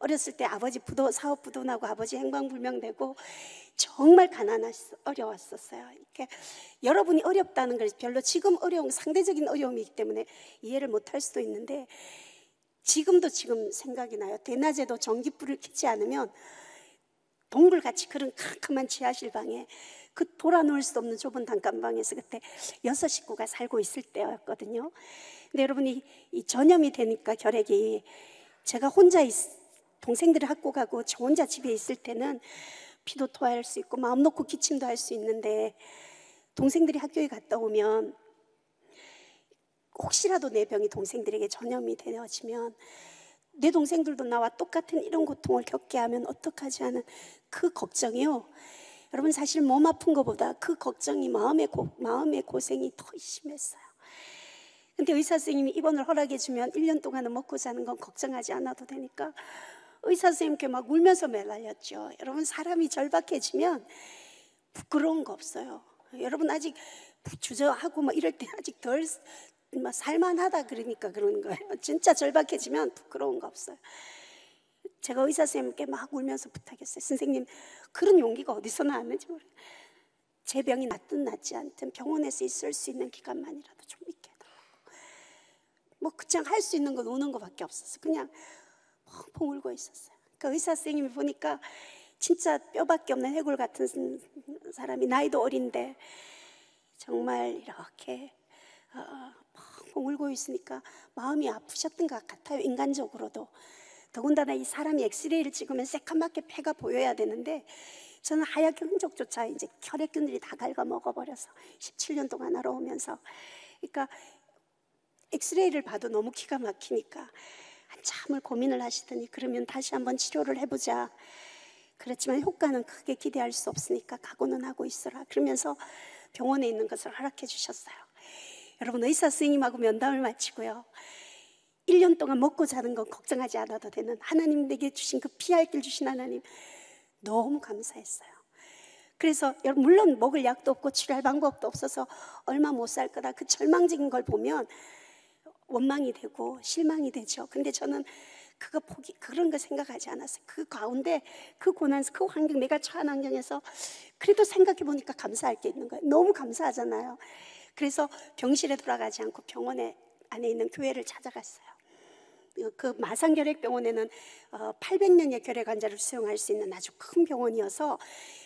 어렸을 때 아버지 부도 사업 부도나고 아버지 행방불명되고 정말 가난했어 어려웠었어요. 이렇게 여러분이 어렵다는 걸 별로 지금 어려운 상대적인 어려움이기 때문에 이해를 못할 수도 있는데 지금도 지금 생각이 나요. 대낮에도 전기불을 켜지 않으면 동굴같이 그런 캄캄한 지하실 방에 그 돌아놓을 수 없는 좁은 단칸방에서 그때 여섯 식구가 살고 있을 때였거든요. 근데 여러분이 이 전염이 되니까 결핵이 제가 혼자 있, 동생들을 학교 가고 저 혼자 집에 있을 때는 피도 토할 수 있고 마음 놓고 기침도 할 수 있는데 동생들이 학교에 갔다 오면 혹시라도 내 병이 동생들에게 전염이 되어지면 내 동생들도 나와 똑같은 이런 고통을 겪게 하면 어떡하지 하는 그 걱정이요. 여러분 사실 몸 아픈 것보다 그 걱정이 마음의 고, 마음의 고생이 더 심했어요. 근데 의사 선생님이 입원을 허락해 주면 1년 동안은 먹고 사는 건 걱정하지 않아도 되니까 의사 선생님께 막 울면서 매달렸죠. 여러분 사람이 절박해지면 부끄러운 거 없어요. 여러분 아직 주저하고 막 이럴 때 아직 덜막 살만하다 그러니까 그러는 거예요. 진짜 절박해지면 부끄러운 거 없어요. 제가 의사 선생님께 막 울면서 부탁했어요. 선생님 그런 용기가 어디서 나왔는지 모르겠어요. 제 병이 낫든 낫지 않든 병원에서 있을 수 있는 기간만이라도 좀 있게 해달라고. 뭐 그냥 할 수 있는 건 우는 것밖에 없었어요. 그냥 펑펑 울고 있었어요. 그 의사 선생님이 보니까 진짜 뼈밖에 없는 해골 같은 사람이 나이도 어린데 정말 이렇게 어, 펑펑 울고 있으니까 마음이 아프셨던 것 같아요. 인간적으로도. 더군다나 이 사람이 엑스레이를 찍으면 새까맣게 폐가 보여야 되는데 저는 하얗게 흔적조차 이제 혈액균들이 다 갉아먹어 버려서 17년 동안 알아오면서 그러니까 엑스레이를 봐도 너무 기가 막히니까 한참을 고민을 하시더니 그러면 다시 한번 치료를 해보자. 그렇지만 효과는 크게 기대할 수 없으니까 각오는 하고 있어라. 그러면서 병원에 있는 것을 허락해 주셨어요. 여러분 의사 선생님하고 면담을 마치고요. 1년 동안 먹고 자는 건 걱정하지 않아도 되는 하나님 내게 주신 그 피할 길 주신 하나님 너무 감사했어요. 그래서 물론 먹을 약도 없고 치료할 방법도 없어서 얼마 못 살 거다 그 절망적인 걸 보면 원망이 되고 실망이 되죠. 근데 저는 그거 포기 그런 거 생각하지 않았어요. 그 가운데 그 고난 그 환경 내가 처한 환경에서 그래도 생각해 보니까 감사할 게 있는 거예요. 너무 감사하잖아요. 그래서 병실에 돌아가지 않고 병원에 안에 있는 교회를 찾아갔어요. 그 마산결핵병원에는 800명의 어, 결핵 환자를 수용할 수 있는 아주 큰 병원이어서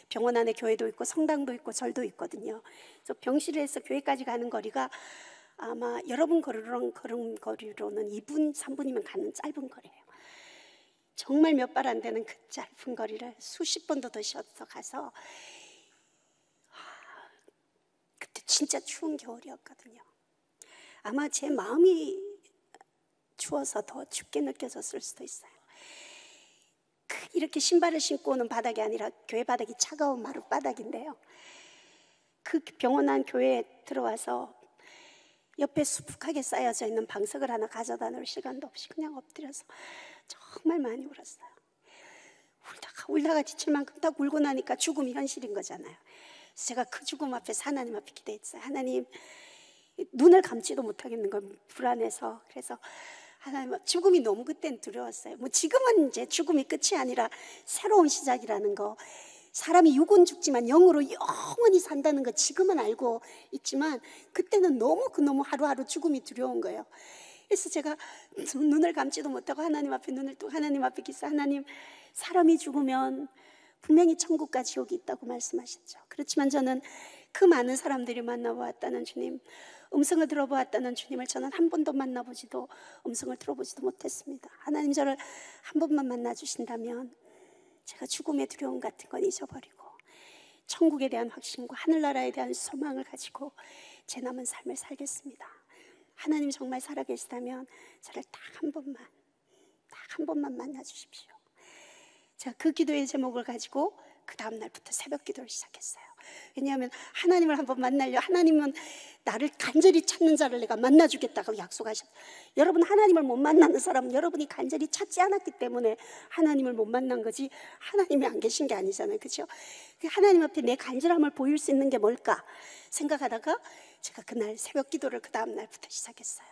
병원 안에 교회도 있고 성당도 있고 절도 있거든요. 그래서 병실에서 교회까지 가는 거리가 아마 여러분 걸음 걸음 거리로는 2분, 3분이면 가는 짧은 거리예요. 정말 몇 발 안 되는 그 짧은 거리를 수십 번도 더 쉬어서 가서 그때 진짜 추운 겨울이었거든요. 아마 제 마음이 추워서 더 춥게 느껴졌을 수도 있어요. 그 이렇게 신발을 신고 오는 바닥이 아니라 교회 바닥이 차가운 마룻 바닥인데요. 그 병원 안 교회에 들어와서 옆에 수북하게 쌓여져 있는 방석을 하나 가져다 놓을 시간도 없이 그냥 엎드려서 정말 많이 울었어요. 울다가 울다가 지칠 만큼 딱 울고 나니까 죽음이 현실인 거잖아요. 제가 그 죽음 앞에서 하나님 앞에 기도했어요. 하나님 눈을 감지도 못하겠는 걸 불안해서 그래서 하나님 죽음이 너무 그땐 두려웠어요. 뭐 지금은 이제 죽음이 끝이 아니라 새로운 시작이라는 거. 사람이 육은 죽지만 영으로 영원히 산다는 거 지금은 알고 있지만 그때는 너무 그 너무 하루하루 죽음이 두려운 거예요. 그래서 제가 눈을 감지도 못하고 하나님 앞에 눈을 또 하나님 앞에 기사 하나님 사람이 죽으면 분명히 천국과 지옥이 있다고 말씀하셨죠. 그렇지만 저는 그 많은 사람들이 만나보았다는 주님, 음성을 들어보았다는 주님을 저는 한 번도 만나보지도 음성을 들어보지도 못했습니다. 하나님 저를 한 번만 만나 주신다면 제가 죽음의 두려움 같은 건 잊어버리고 천국에 대한 확신과 하늘나라에 대한 소망을 가지고 제 남은 삶을 살겠습니다. 하나님 정말 살아계시다면 저를 딱 한 번만, 딱 한 번만 만나 주십시오. 제가 그 기도의 제목을 가지고 그 다음 날부터 새벽 기도를 시작했어요. 왜냐하면 하나님을 한번 만나려 하나님은 나를 간절히 찾는 자를 내가 만나주겠다고 약속하셨. 여러분 하나님을 못 만나는 사람은 여러분이 간절히 찾지 않았기 때문에 하나님을 못 만난 거지 하나님이 안 계신 게 아니잖아요, 그렇죠? 하나님 앞에 내 간절함을 보일 수 있는 게 뭘까 생각하다가 제가 그날 새벽 기도를 그 다음 날부터 시작했어요.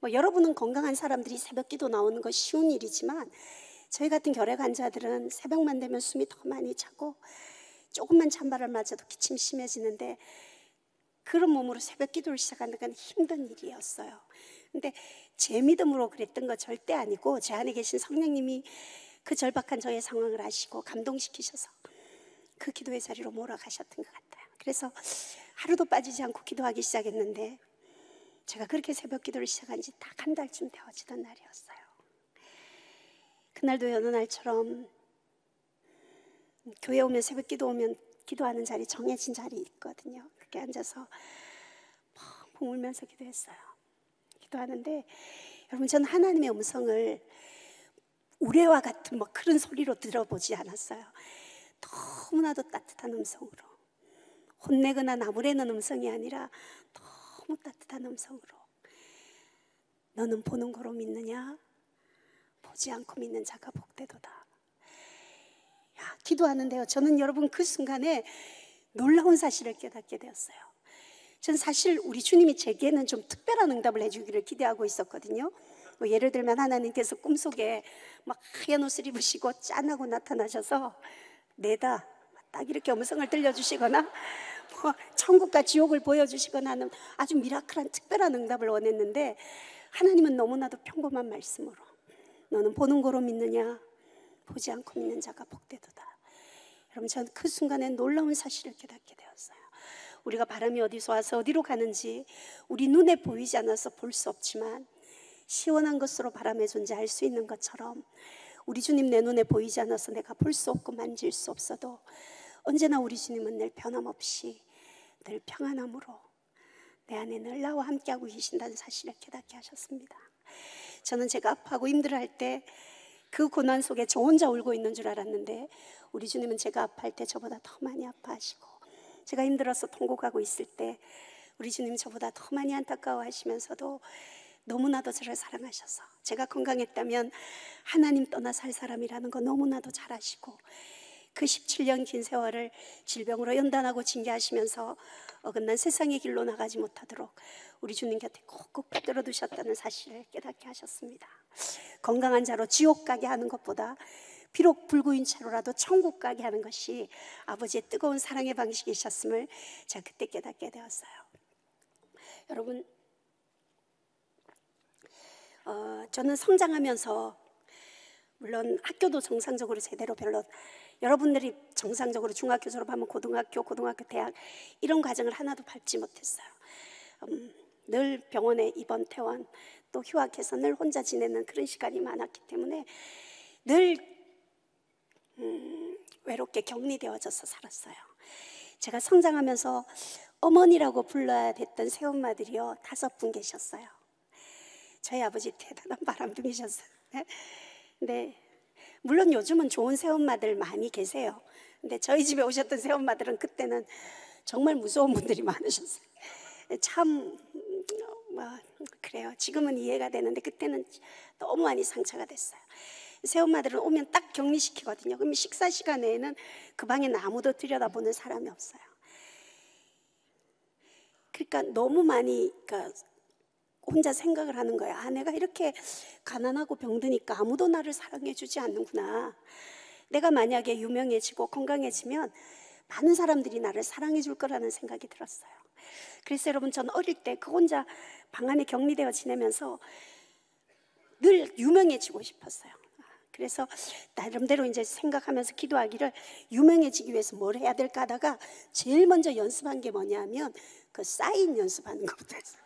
뭐 여러분은 건강한 사람들이 새벽 기도 나오는 거 쉬운 일이지만 저희 같은 결핵 환자들은 새벽만 되면 숨이 더 많이 차고 조금만 찬바람 맞아도 기침 심해지는데 그런 몸으로 새벽 기도를 시작하는 건 힘든 일이었어요. 근데 제 믿음으로 그랬던 거 절대 아니고 제 안에 계신 성령님이 그 절박한 저의 상황을 아시고 감동시키셔서 그 기도의 자리로 몰아가셨던 것 같아요. 그래서 하루도 빠지지 않고 기도하기 시작했는데 제가 그렇게 새벽 기도를 시작한 지 딱 한 달쯤 되어지던 날이었어요. 그날도 여느 날처럼 교회 오면 새벽 기도 오면 기도하는 자리 정해진 자리 있거든요. 그렇게 앉아서 펑펑 울면서 기도했어요. 기도하는데 여러분 저는 하나님의 음성을 우레와 같은 뭐 그런 소리로 들어보지 않았어요. 너무나도 따뜻한 음성으로 혼내거나 나무래는 음성이 아니라 너무 따뜻한 음성으로 너는 보는 거로 믿느냐? 보지 않고 믿는 자가 복되도다. 야, 기도하는데요. 저는 여러분 그 순간에 놀라운 사실을 깨닫게 되었어요. 전 사실 우리 주님이 제게는 좀 특별한 응답을 해주기를 기대하고 있었거든요. 뭐 예를 들면 하나님께서 꿈속에 막 하얀 옷을 입으시고 짠하고 나타나셔서 내다 딱 이렇게 음성을 들려주시거나 뭐 천국과 지옥을 보여주시거나 하는 아주 미라클한 특별한 응답을 원했는데 하나님은 너무나도 평범한 말씀으로 너는 보는 거로 믿느냐 보지 않고 믿는 자가 복되도다. 여러분 전그 순간에 놀라운 사실을 깨닫게 되었어요. 우리가 바람이 어디서 와서 어디로 가는지 우리 눈에 보이지 않아서 볼 수 없지만 시원한 것으로 바람의 존재 알 수 있는 것처럼 우리 주님 내 눈에 보이지 않아서 내가 볼 수 없고 만질 수 없어도 언제나 우리 주님은 늘 변함없이 늘 평안함으로 내 안에 늘 나와 함께하고 계신다는 사실을 깨닫게 하셨습니다. 저는 제가 아파하고 힘들어할 때 그 고난 속에 저 혼자 울고 있는 줄 알았는데 우리 주님은 제가 아파할 때 저보다 더 많이 아파하시고 제가 힘들어서 통곡하고 있을 때 우리 주님 저보다 더 많이 안타까워하시면서도 너무나도 저를 사랑하셔서 제가 건강했다면 하나님 떠나 살 사람이라는 거 너무나도 잘 아시고 그 17년 긴 세월을 질병으로 연단하고 징계하시면서 어긋난 세상의 길로 나가지 못하도록 우리 주님 곁에 콕콕 붙들어 두셨다는 사실을 깨닫게 하셨습니다. 건강한 자로 지옥 가게 하는 것보다 비록 불구인 채로라도 천국 가게 하는 것이 아버지의 뜨거운 사랑의 방식이셨음을 제가 그때 깨닫게 되었어요. 여러분, 어, 저는 성장하면서 물론 학교도 정상적으로 제대로 별로 여러분들이 정상적으로 중학교 졸업하면 고등학교, 고등학교, 대학 이런 과정을 하나도 밟지 못했어요. 음, 늘 병원에 입원, 퇴원, 또 휴학해서 늘 혼자 지내는 그런 시간이 많았기 때문에 늘 음, 외롭게 격리되어져서 살았어요. 제가 성장하면서 어머니라고 불러야 됐던 새엄마들이요 다섯 분 계셨어요. 저희 아버지 대단한 바람둥이셨어요. 네? 물론 요즘은 좋은 새엄마들 많이 계세요. 근데 저희 집에 오셨던 새엄마들은 그때는 정말 무서운 분들이 많으셨어요. 참, 뭐, 그래요. 지금은 이해가 되는데 그때는 너무 많이 상처가 됐어요. 새엄마들은 오면 딱 격리시키거든요. 그러면 식사 시간에는 그 방에는 아무도 들여다보는 사람이 없어요. 그러니까 너무 많이, 그러니까 혼자 생각을 하는 거야. 아, 내가 이렇게 가난하고 병드니까 아무도 나를 사랑해주지 않는구나. 내가 만약에 유명해지고 건강해지면 많은 사람들이 나를 사랑해줄 거라는 생각이 들었어요. 그래서 여러분, 전 어릴 때 그 혼자 방 안에 격리되어 지내면서 늘 유명해지고 싶었어요. 그래서 나름대로 이제 생각하면서 기도하기를 유명해지기 위해서 뭘 해야 될까 하다가 제일 먼저 연습한 게 뭐냐면 그 사인 연습하는 것부터 했어요.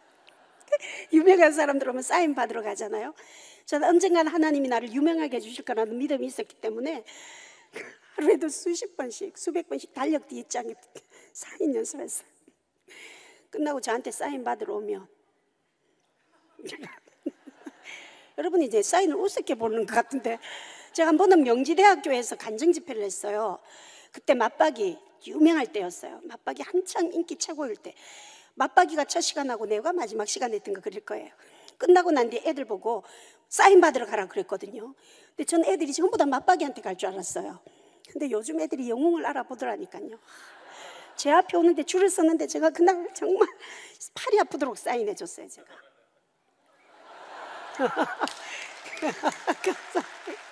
유명한 사람들 오면 사인 받으러 가잖아요. 저는 언젠가는 하나님이 나를 유명하게 해주실 거라는 믿음이 있었기 때문에 하루에도 수십 번씩, 수백 번씩 달력 뒤장에 사인 연습했어요. 끝나고 저한테 사인 받으러 오면 여러분이 이제 사인을 우습게 보는 것 같은데 제가 한 번은 명지대학교에서 간증 집회를 했어요. 그때 맞박이 유명할 때였어요. 맞박이 한창 인기 최고일 때. 맞박이가 첫 시간하고 내가 마지막 시간에 했던 거 그릴 거예요. 끝나고 난 뒤에 애들 보고 사인 받으러 가라 그랬거든요. 근데 전 애들이 전부 다 맞박이한테 갈 줄 알았어요. 근데 요즘 애들이 영웅을 알아보더라니까요. 제 앞에 오는데 줄을 섰는데 제가 그날 정말 팔이 아프도록 사인해 줬어요, 제가.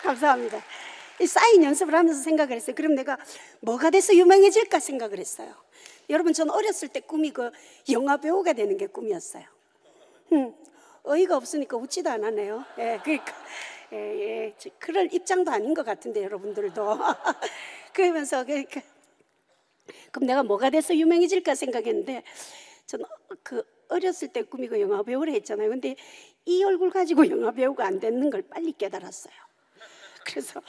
감사합니다. 이 사인 연습을 하면서 생각을 했어요. 그럼 내가 뭐가 돼서 유명해질까 생각을 했어요. 여러분, 저는 어렸을 때 꿈이 그 영화 배우가 되는 게 꿈이었어요. 음, 어이가 없으니까 웃지도 않았네요. 예, 그러니까. 예, 예. 그럴 입장도 아닌 것 같은데, 여러분들도. 그러면서, 그러니까. 그럼 내가 뭐가 돼서 유명해질까 생각했는데, 저는 그 어렸을 때 꿈이 그 영화 배우를 했잖아요. 근데 이 얼굴 가지고 영화 배우가 안 되는 걸 빨리 깨달았어요. 그래서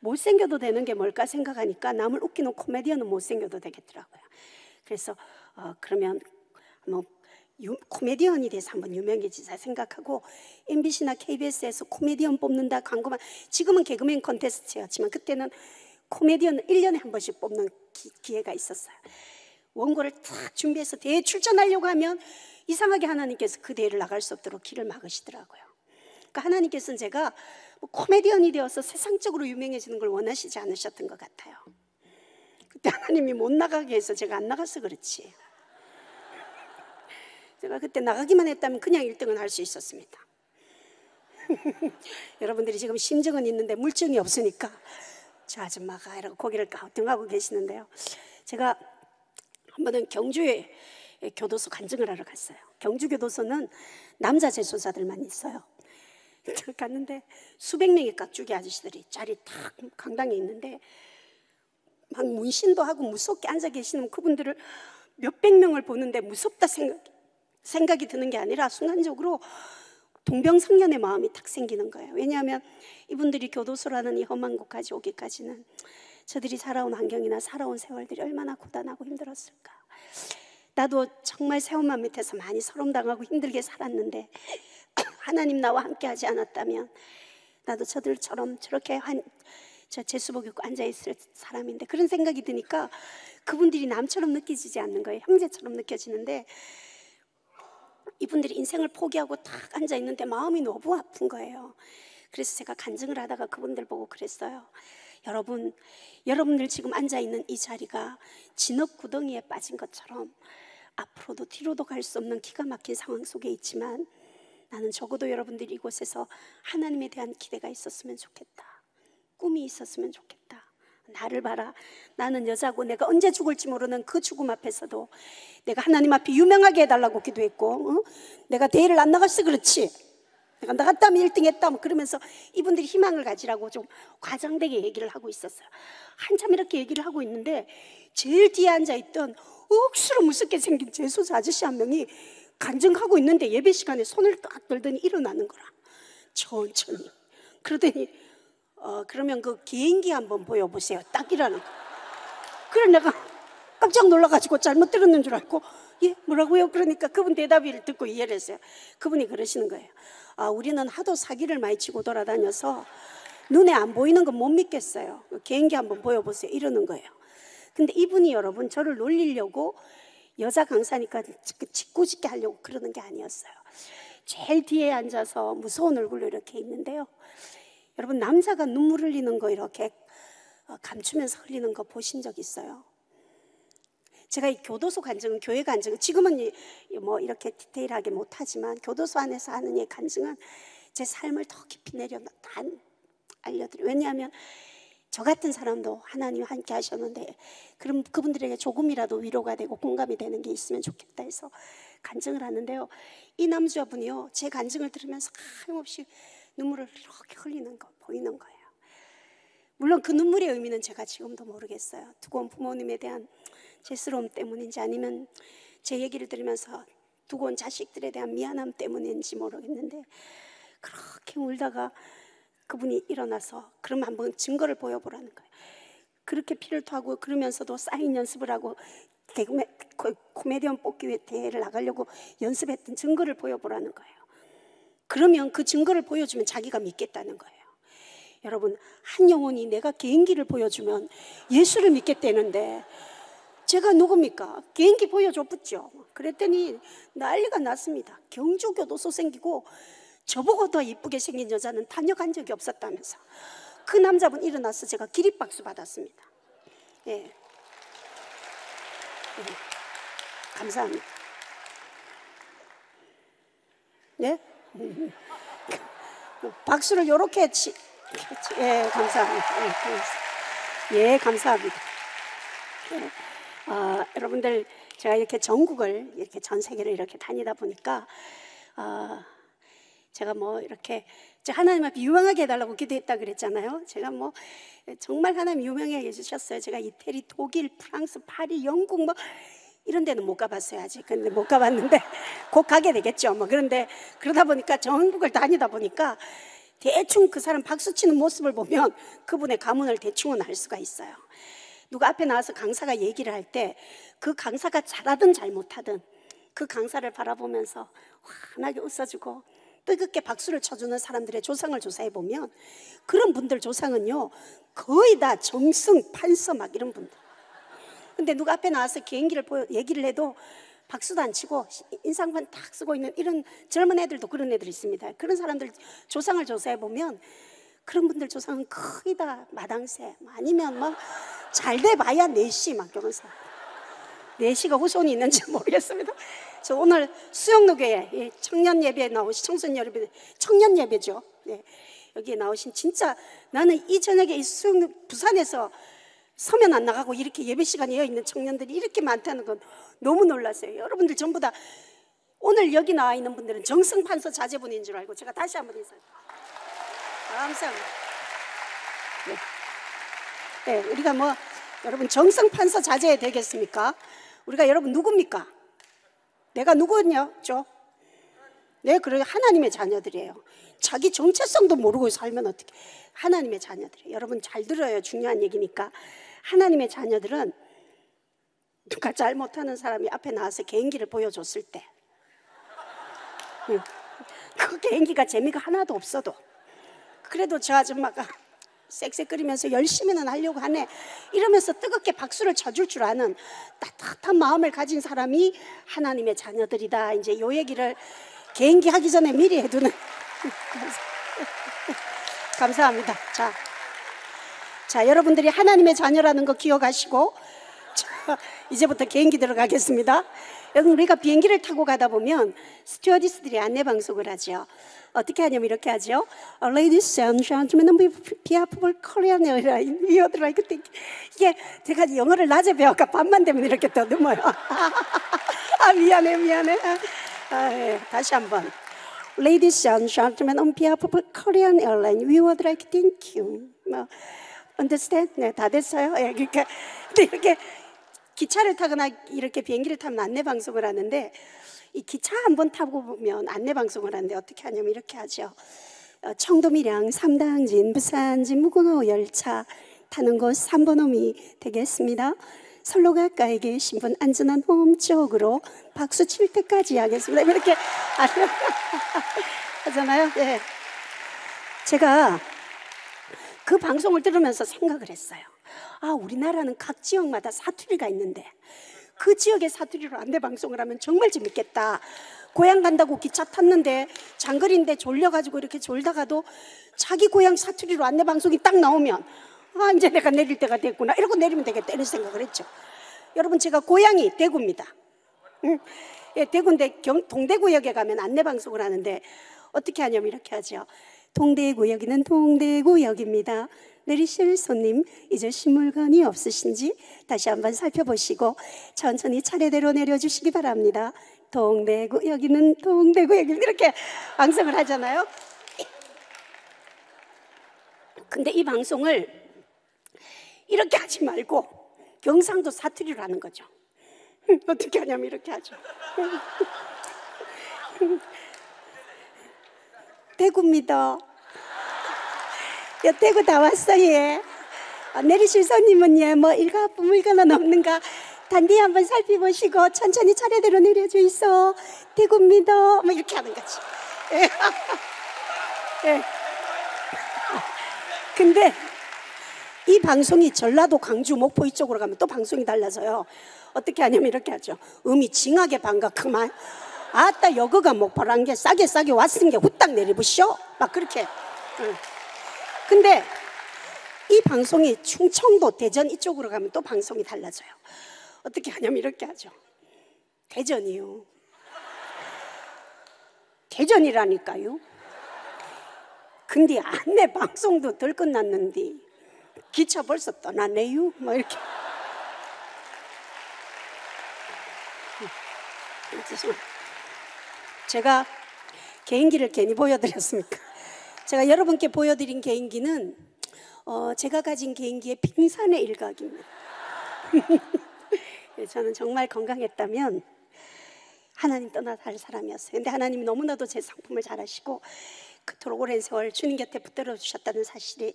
못생겨도 되는 게 뭘까 생각하니까 남을 웃기는 코미디언은 못생겨도 되겠더라고요. 그래서 어, 그러면 뭐 유- 코미디언이 돼서 한번 유명해지자 생각하고 MBC나 KBS에서 코미디언 뽑는다 광고만 지금은 개그맨 콘테스트였지만 그때는 코미디언 1년에 한 번씩 뽑는 기, 회가 있었어요. 원고를 탁 준비해서 대회 출전하려고 하면 이상하게 하나님께서 그 대회를 나갈 수 없도록 길을 막으시더라고요. 그러니까 하나님께서는 제가 뭐 코미디언이 되어서 세상적으로 유명해지는 걸 원하시지 않으셨던 것 같아요. 그때 하나님이 못 나가게 해서 제가 안 나가서 그렇지. 제가 그때 나가기만 했다면 그냥 1등은 할 수 있었습니다. 여러분들이 지금 심정은 있는데 물증이 없으니까 저 아줌마가 이라고 고개를 갸우뚱하고 계시는데요. 제가 한 번은 경주에 교도소 간증을 하러 갔어요. 경주 교도소는 남자 재소자들만 있어요. 갔는데 수백 명의 깍주기 아저씨들이 자리 탁 강당에 있는데 막 문신도 하고 무섭게 앉아 계시는 그분들을 몇백 명을 보는데 무섭다 생각, 생각이 드는 게 아니라 순간적으로 동병상련의 마음이 탁 생기는 거예요. 왜냐하면 이분들이 교도소라는 이 험한 곳까지 오기까지는 저들이 살아온 환경이나 살아온 세월들이 얼마나 고단하고 힘들었을까. 나도 정말 세월만 밑에서 많이 서름당하고 힘들게 살았는데 하나님 나와 함께 하지 않았다면 나도 저들처럼 저렇게 한, 저 제수복 입고 앉아 있을 사람인데 그런 생각이 드니까 그분들이 남처럼 느껴지지 않는 거예요. 형제처럼 느껴지는데 이분들이 인생을 포기하고 딱 앉아 있는데 마음이 너무 아픈 거예요. 그래서 제가 간증을 하다가 그분들 보고 그랬어요. 여러분, 여러분들 지금 앉아 있는 이 자리가 진흙 구덩이에 빠진 것처럼 앞으로도 뒤로도 갈 수 없는 기가 막힌 상황 속에 있지만 나는 적어도 여러분들이 이곳에서 하나님에 대한 기대가 있었으면 좋겠다. 꿈이 있었으면 좋겠다. 나를 봐라. 나는 여자고 내가 언제 죽을지 모르는 그 죽음 앞에서도 내가 하나님 앞에 유명하게 해달라고 기도했고, 어? 내가 대회를 안 나갔어 그렇지. 내가 나갔다면 1등 했다. 뭐 그러면서 이분들이 희망을 가지라고 좀 과장되게 얘기를 하고 있었어요. 한참 이렇게 얘기를 하고 있는데 제일 뒤에 앉아 있던 억수로 무섭게 생긴 재소자 아저씨 한 명이 간증하고 있는데 예배 시간에 손을 딱 들더니 일어나는 거라. 천천히. 그러더니 어, 그러면 그 개인기 한번 보여보세요. 딱 이라는 거. 그래 내가 깜짝 놀라가지고 잘못 들었는 줄 알고 예 뭐라고요? 그러니까 그분 대답을 듣고 이해를 했어요. 그분이 그러시는 거예요. 아 우리는 하도 사기를 많이 치고 돌아다녀서 눈에 안 보이는 건 못 믿겠어요. 그 개인기 한번 보여보세요. 이러는 거예요. 근데 이분이 여러분 저를 놀리려고 여자 강사니까 짓궂게 하려고 그러는 게 아니었어요. 제일 뒤에 앉아서 무서운 얼굴로 이렇게 있는데요. 여러분 남자가 눈물 흘리는 거 이렇게 어, 감추면서 흘리는 거 보신 적 있어요? 제가 이 교도소 간증은 교회 간증은 지금은 이- 이뭐 이렇게 디테일하게 못하지만 교도소 안에서 하는 이 간증은 제 삶을 더 깊이 내려 다 알려드려요. 왜냐하면 저 같은 사람도 하나님 함께 하셨는데 그럼 그분들에게 조금이라도 위로가 되고 공감이 되는 게 있으면 좋겠다 해서 간증을 하는데요. 이 남자분이요 제 간증을 들으면서 하염없이 눈물을 이렇게 흘리는 거 보이는 거예요. 물론 그 눈물의 의미는 제가 지금도 모르겠어요. 두고 온 부모님에 대한 죄스러움 때문인지 아니면 제 얘기를 들으면서 두고 온 자식들에 대한 미안함 때문인지 모르겠는데 그렇게 울다가 그분이 일어나서 그럼 한번 증거를 보여보라는 거예요. 그렇게 피를 토하고 그러면서도 사인 연습을 하고 개그맨, 코- 코미디언 뽑기 위해 대회를 나가려고 연습했던 증거를 보여보라는 거예요. 그러면 그 증거를 보여주면 자기가 믿겠다는 거예요. 여러분, 한 영혼이 내가 개인기를 보여주면 예수를 믿겠다는데 제가 누굽니까? 개인기 보여줘봤죠. 그랬더니 난리가 났습니다. 경주교도소 생기고 저보고 더 이쁘게 생긴 여자는 다녀간 적이 없었다면서. 그 남자분 일어나서 제가 기립박수 받았습니다. 예. 예. 감사합니다. 네? 음. 박수를 요렇게 치, 예. 예, 감사합니다. 예, 감사합니다. 예. 아, 여러분들 제가 이렇게 전국을 이렇게 전 세계를 이렇게 다니다 보니까 아, 제가 뭐 이렇게 저 하나님 앞에 유명하게 해달라고 기도했다 그랬잖아요. 제가 뭐 정말 하나님 유명하게 해주셨어요. 제가 이태리, 독일, 프랑스, 파리, 영국 뭐 이런 데는 못 가봤어요 아직. 근데 못 가봤는데 곧 가게 되겠죠. 뭐 그런데 그러다 보니까 전국을 다니다 보니까 대충 그 사람 박수 치는 모습을 보면 그분의 가문을 대충은 알 수가 있어요. 누가 앞에 나와서 강사가 얘기를 할 때 그 강사가 잘하든 잘못하든 그 강사를 바라보면서 환하게 웃어주고 뜨겁게 박수를 쳐주는 사람들의 조상을 조사해 보면 그런 분들 조상은요 거의 다 정승 판서 막 이런 분들. 근데 누가 앞에 나와서 개인기를 보여 얘기를 해도 박수도 안 치고 인상만 탁 쓰고 있는 이런 젊은 애들도 그런 애들 있습니다. 그런 사람들 조상을 조사해 보면 그런 분들 조상은 거의 다 마당새 아니면 뭐잘돼 봐야 내시 막 이런 사람. 내시가 후손이 있는지 모르겠습니다. 저 오늘 수영로교회 이 청년 예배에 나오신 청소년 예배 청년 예배죠. 네. 여기에 나오신 진짜 나는 이 저녁에 이 수영 부산에서 서면 안 나가고 이렇게 예배 시간에 여 있는 청년들이 이렇게 많다는 건 너무 놀랐어요. 여러분들 전부 다 오늘 여기 나와 있는 분들은 정승판서 자제분인 줄 알고 제가 다시 한번 인사. 감사합니다. 네. 네, 우리가 뭐 여러분 정승판서 자제 되겠습니까? 우리가 여러분 누굽니까? 내가 누구냐죠? 네, 그래 하나님의 자녀들이에요. 자기 정체성도 모르고 살면 어떻게? 하나님의 자녀들이에요. 여러분 잘 들어요. 중요한 얘기니까. 하나님의 자녀들은 누가 잘 못하는 사람이 앞에 나와서 개인기를 보여줬을 때, 응. 그 개인기가 재미가 하나도 없어도 그래도 저 아줌마가 쌕쌕거리면서 열심히는 하려고 하네. 이러면서 뜨겁게 박수를 쳐줄 줄 아는 따뜻한 마음을 가진 사람이 하나님의 자녀들이다. 이제 요 얘기를 개인기 하기 전에 미리 해두는. 감사합니다. 자, 자 여러분들이 하나님의 자녀라는 거 기억하시고 자, 이제부터 개인기 들어가겠습니다 우리가 비행기를 타고 가다 보면 스튜어디스들이 안내 방송을 하죠 어떻게 하냐면 이렇게 하죠. Uh, Ladies and gentlemen, on behalf of Korean Airlines, we would like to thank 이게 제가 영어를 낮에 배워가 밤만 되면 이렇게 더듬어요. 아 미안해 미안해. 아, 예. 다시 한번. Ladies and gentlemen, on behalf of Korean Airlines, we would like to thank you. 뭐, understand? 네, 다 됐어요. 예, 그러니까 근데 이렇게 기차를 타거나 이렇게 비행기를 타면 안내 방송을 하는데 이 기차 한 번 타고 보면 안내 방송을 하는데 어떻게 하냐면 이렇게 하죠. 어, 청도 밀양 삼당진 부산진 무궁화 열차 타는 곳 3번홈이 되겠습니다. 선로 가까이 계신 분 안전한 홈 쪽으로 박수 칠 때까지 하겠습니다. 이렇게 하잖아요. 네. 제가 그 방송을 들으면서 생각을 했어요. 아, 우리나라는 각 지역마다 사투리가 있는데 그 지역의 사투리로 안내 방송을 하면 정말 재밌겠다. 고향 간다고 기차 탔는데 장거리인데 졸려가지고 이렇게 졸다가도 자기 고향 사투리로 안내 방송이 딱 나오면 아 이제 내가 내릴 때가 됐구나 이러고 내리면 되겠다 이런 생각을 했죠. 여러분 제가 고향이 대구입니다. 응? 예, 대구인데 경, 동대구역에 가면 안내 방송을 하는데 어떻게 하냐면 이렇게 하죠. 동대구역에는 동대구역입니다. 내리실 손님 이제 신물건이 없으신지 다시 한번 살펴보시고 천천히 차례대로 내려주시기 바랍니다. 동대구 여기는 동대구 여기 이렇게 방송을 하잖아요. 근데 이 방송을 이렇게 하지 말고 경상도 사투리로 하는 거죠. 어떻게 하냐면 이렇게 하죠. 대구입니다. 야, 대구 다 왔어, 얘. 아, 내리실 손님은 얘, 뭐, 일가 부 물건은 없는가? 단디 한번 살펴보시고, 천천히 차례대로 내려줘 있어. 대구입니다. 뭐, 이렇게 하는 거지. 예. 예. 근데, 이 방송이 전라도, 광주, 목포 이쪽으로 가면 또 방송이 달라져요. 어떻게 하냐면 이렇게 하죠. 음이 징하게 반갑구만. 아따, 여거가 목포란 게 싸게 싸게 왔은 게 후딱 내리부쇼. 막 그렇게. 응. 근데 이 방송이 충청도, 대전 이쪽으로 가면 또 방송이 달라져요. 어떻게 하냐면 이렇게 하죠. 대전이요. 대전이라니까요. 근데 안내 방송도 덜 끝났는데 기차 벌써 떠났네요. 뭐 이렇게. 제가 개인기를 괜히 보여드렸습니까? 제가 여러분께 보여드린 개인기는 어, 제가 가진 개인기의 빙산의 일각입니다. 예, 저는 정말 건강했다면 하나님 떠나 살 사람이었어요. 근데 하나님이 너무나도 제 상품을 잘 아시고 그토록 오랜 세월 주님 곁에 붙들어 주셨다는 사실이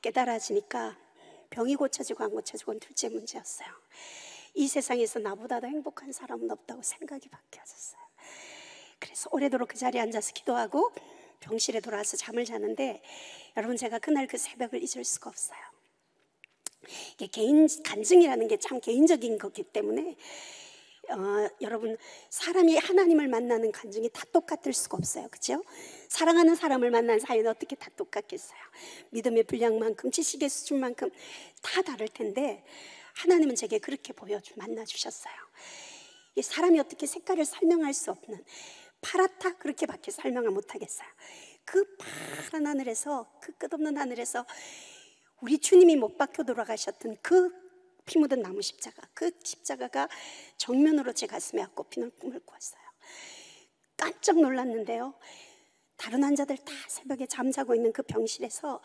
깨달아지니까 병이 고쳐지고 안 고쳐지고는 둘째 문제였어요. 이 세상에서 나보다 더 행복한 사람은 없다고 생각이 바뀌어졌어요. 그래서 오래도록 그 자리에 앉아서 기도하고 병실에 돌아와서 잠을 자는데 여러분 제가 그날 그 새벽을 잊을 수가 없어요. 이게 개인 간증이라는 게 참 개인적인 거기 때문에 어, 여러분 사람이 하나님을 만나는 간증이 다 똑같을 수가 없어요. 그죠? 사랑하는 사람을 만난 사이는 어떻게 다 똑같겠어요? 믿음의 분량만큼 지식의 수준만큼 다 다를 텐데 하나님은 제게 그렇게 보여 만나 주셨어요. 이 사람이 어떻게 색깔을 설명할 수 없는 파랗다 그렇게밖에 설명을 못 하겠어요. 그 파란 하늘에서 그 끝없는 하늘에서 우리 주님이 못 박혀 돌아가셨던 그 피 묻은 나무 십자가 그 십자가가 정면으로 제 가슴에 꼽히는 꿈을 꿨어요. 깜짝 놀랐는데요. 다른 환자들 다 새벽에 잠자고 있는 그 병실에서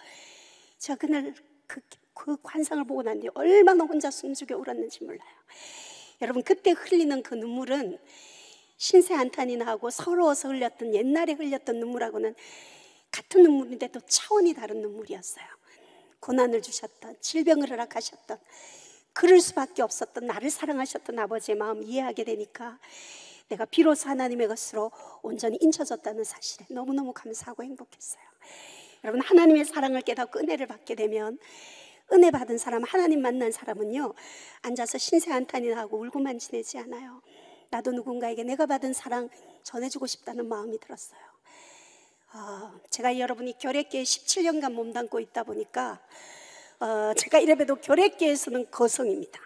제가 그날 그, 그 관상을 보고 난 뒤에 얼마나 혼자 숨죽여 울었는지 몰라요. 여러분 그때 흘리는 그 눈물은 신세 한탄이나 하고 서러워서 흘렸던 옛날에 흘렸던 눈물하고는 같은 눈물인데도 차원이 다른 눈물이었어요. 고난을 주셨던 질병을 허락하셨던 그럴 수밖에 없었던 나를 사랑하셨던 아버지의 마음 이해하게 되니까 내가 비로소 하나님의 것으로 온전히 인쳐졌다는 사실에 너무너무 감사하고 행복했어요. 여러분 하나님의 사랑을 깨닫고 은혜를 받게 되면 은혜 받은 사람 하나님 만난 사람은요 앉아서 신세 한탄이나 하고 울고만 지내지 않아요. 나도 누군가에게 내가 받은 사랑 전해주고 싶다는 마음이 들었어요. 어, 제가 여러분이 결핵계에 17년간 몸담고 있다 보니까 어, 제가 이래봬도 결핵계에서는 거성입니다.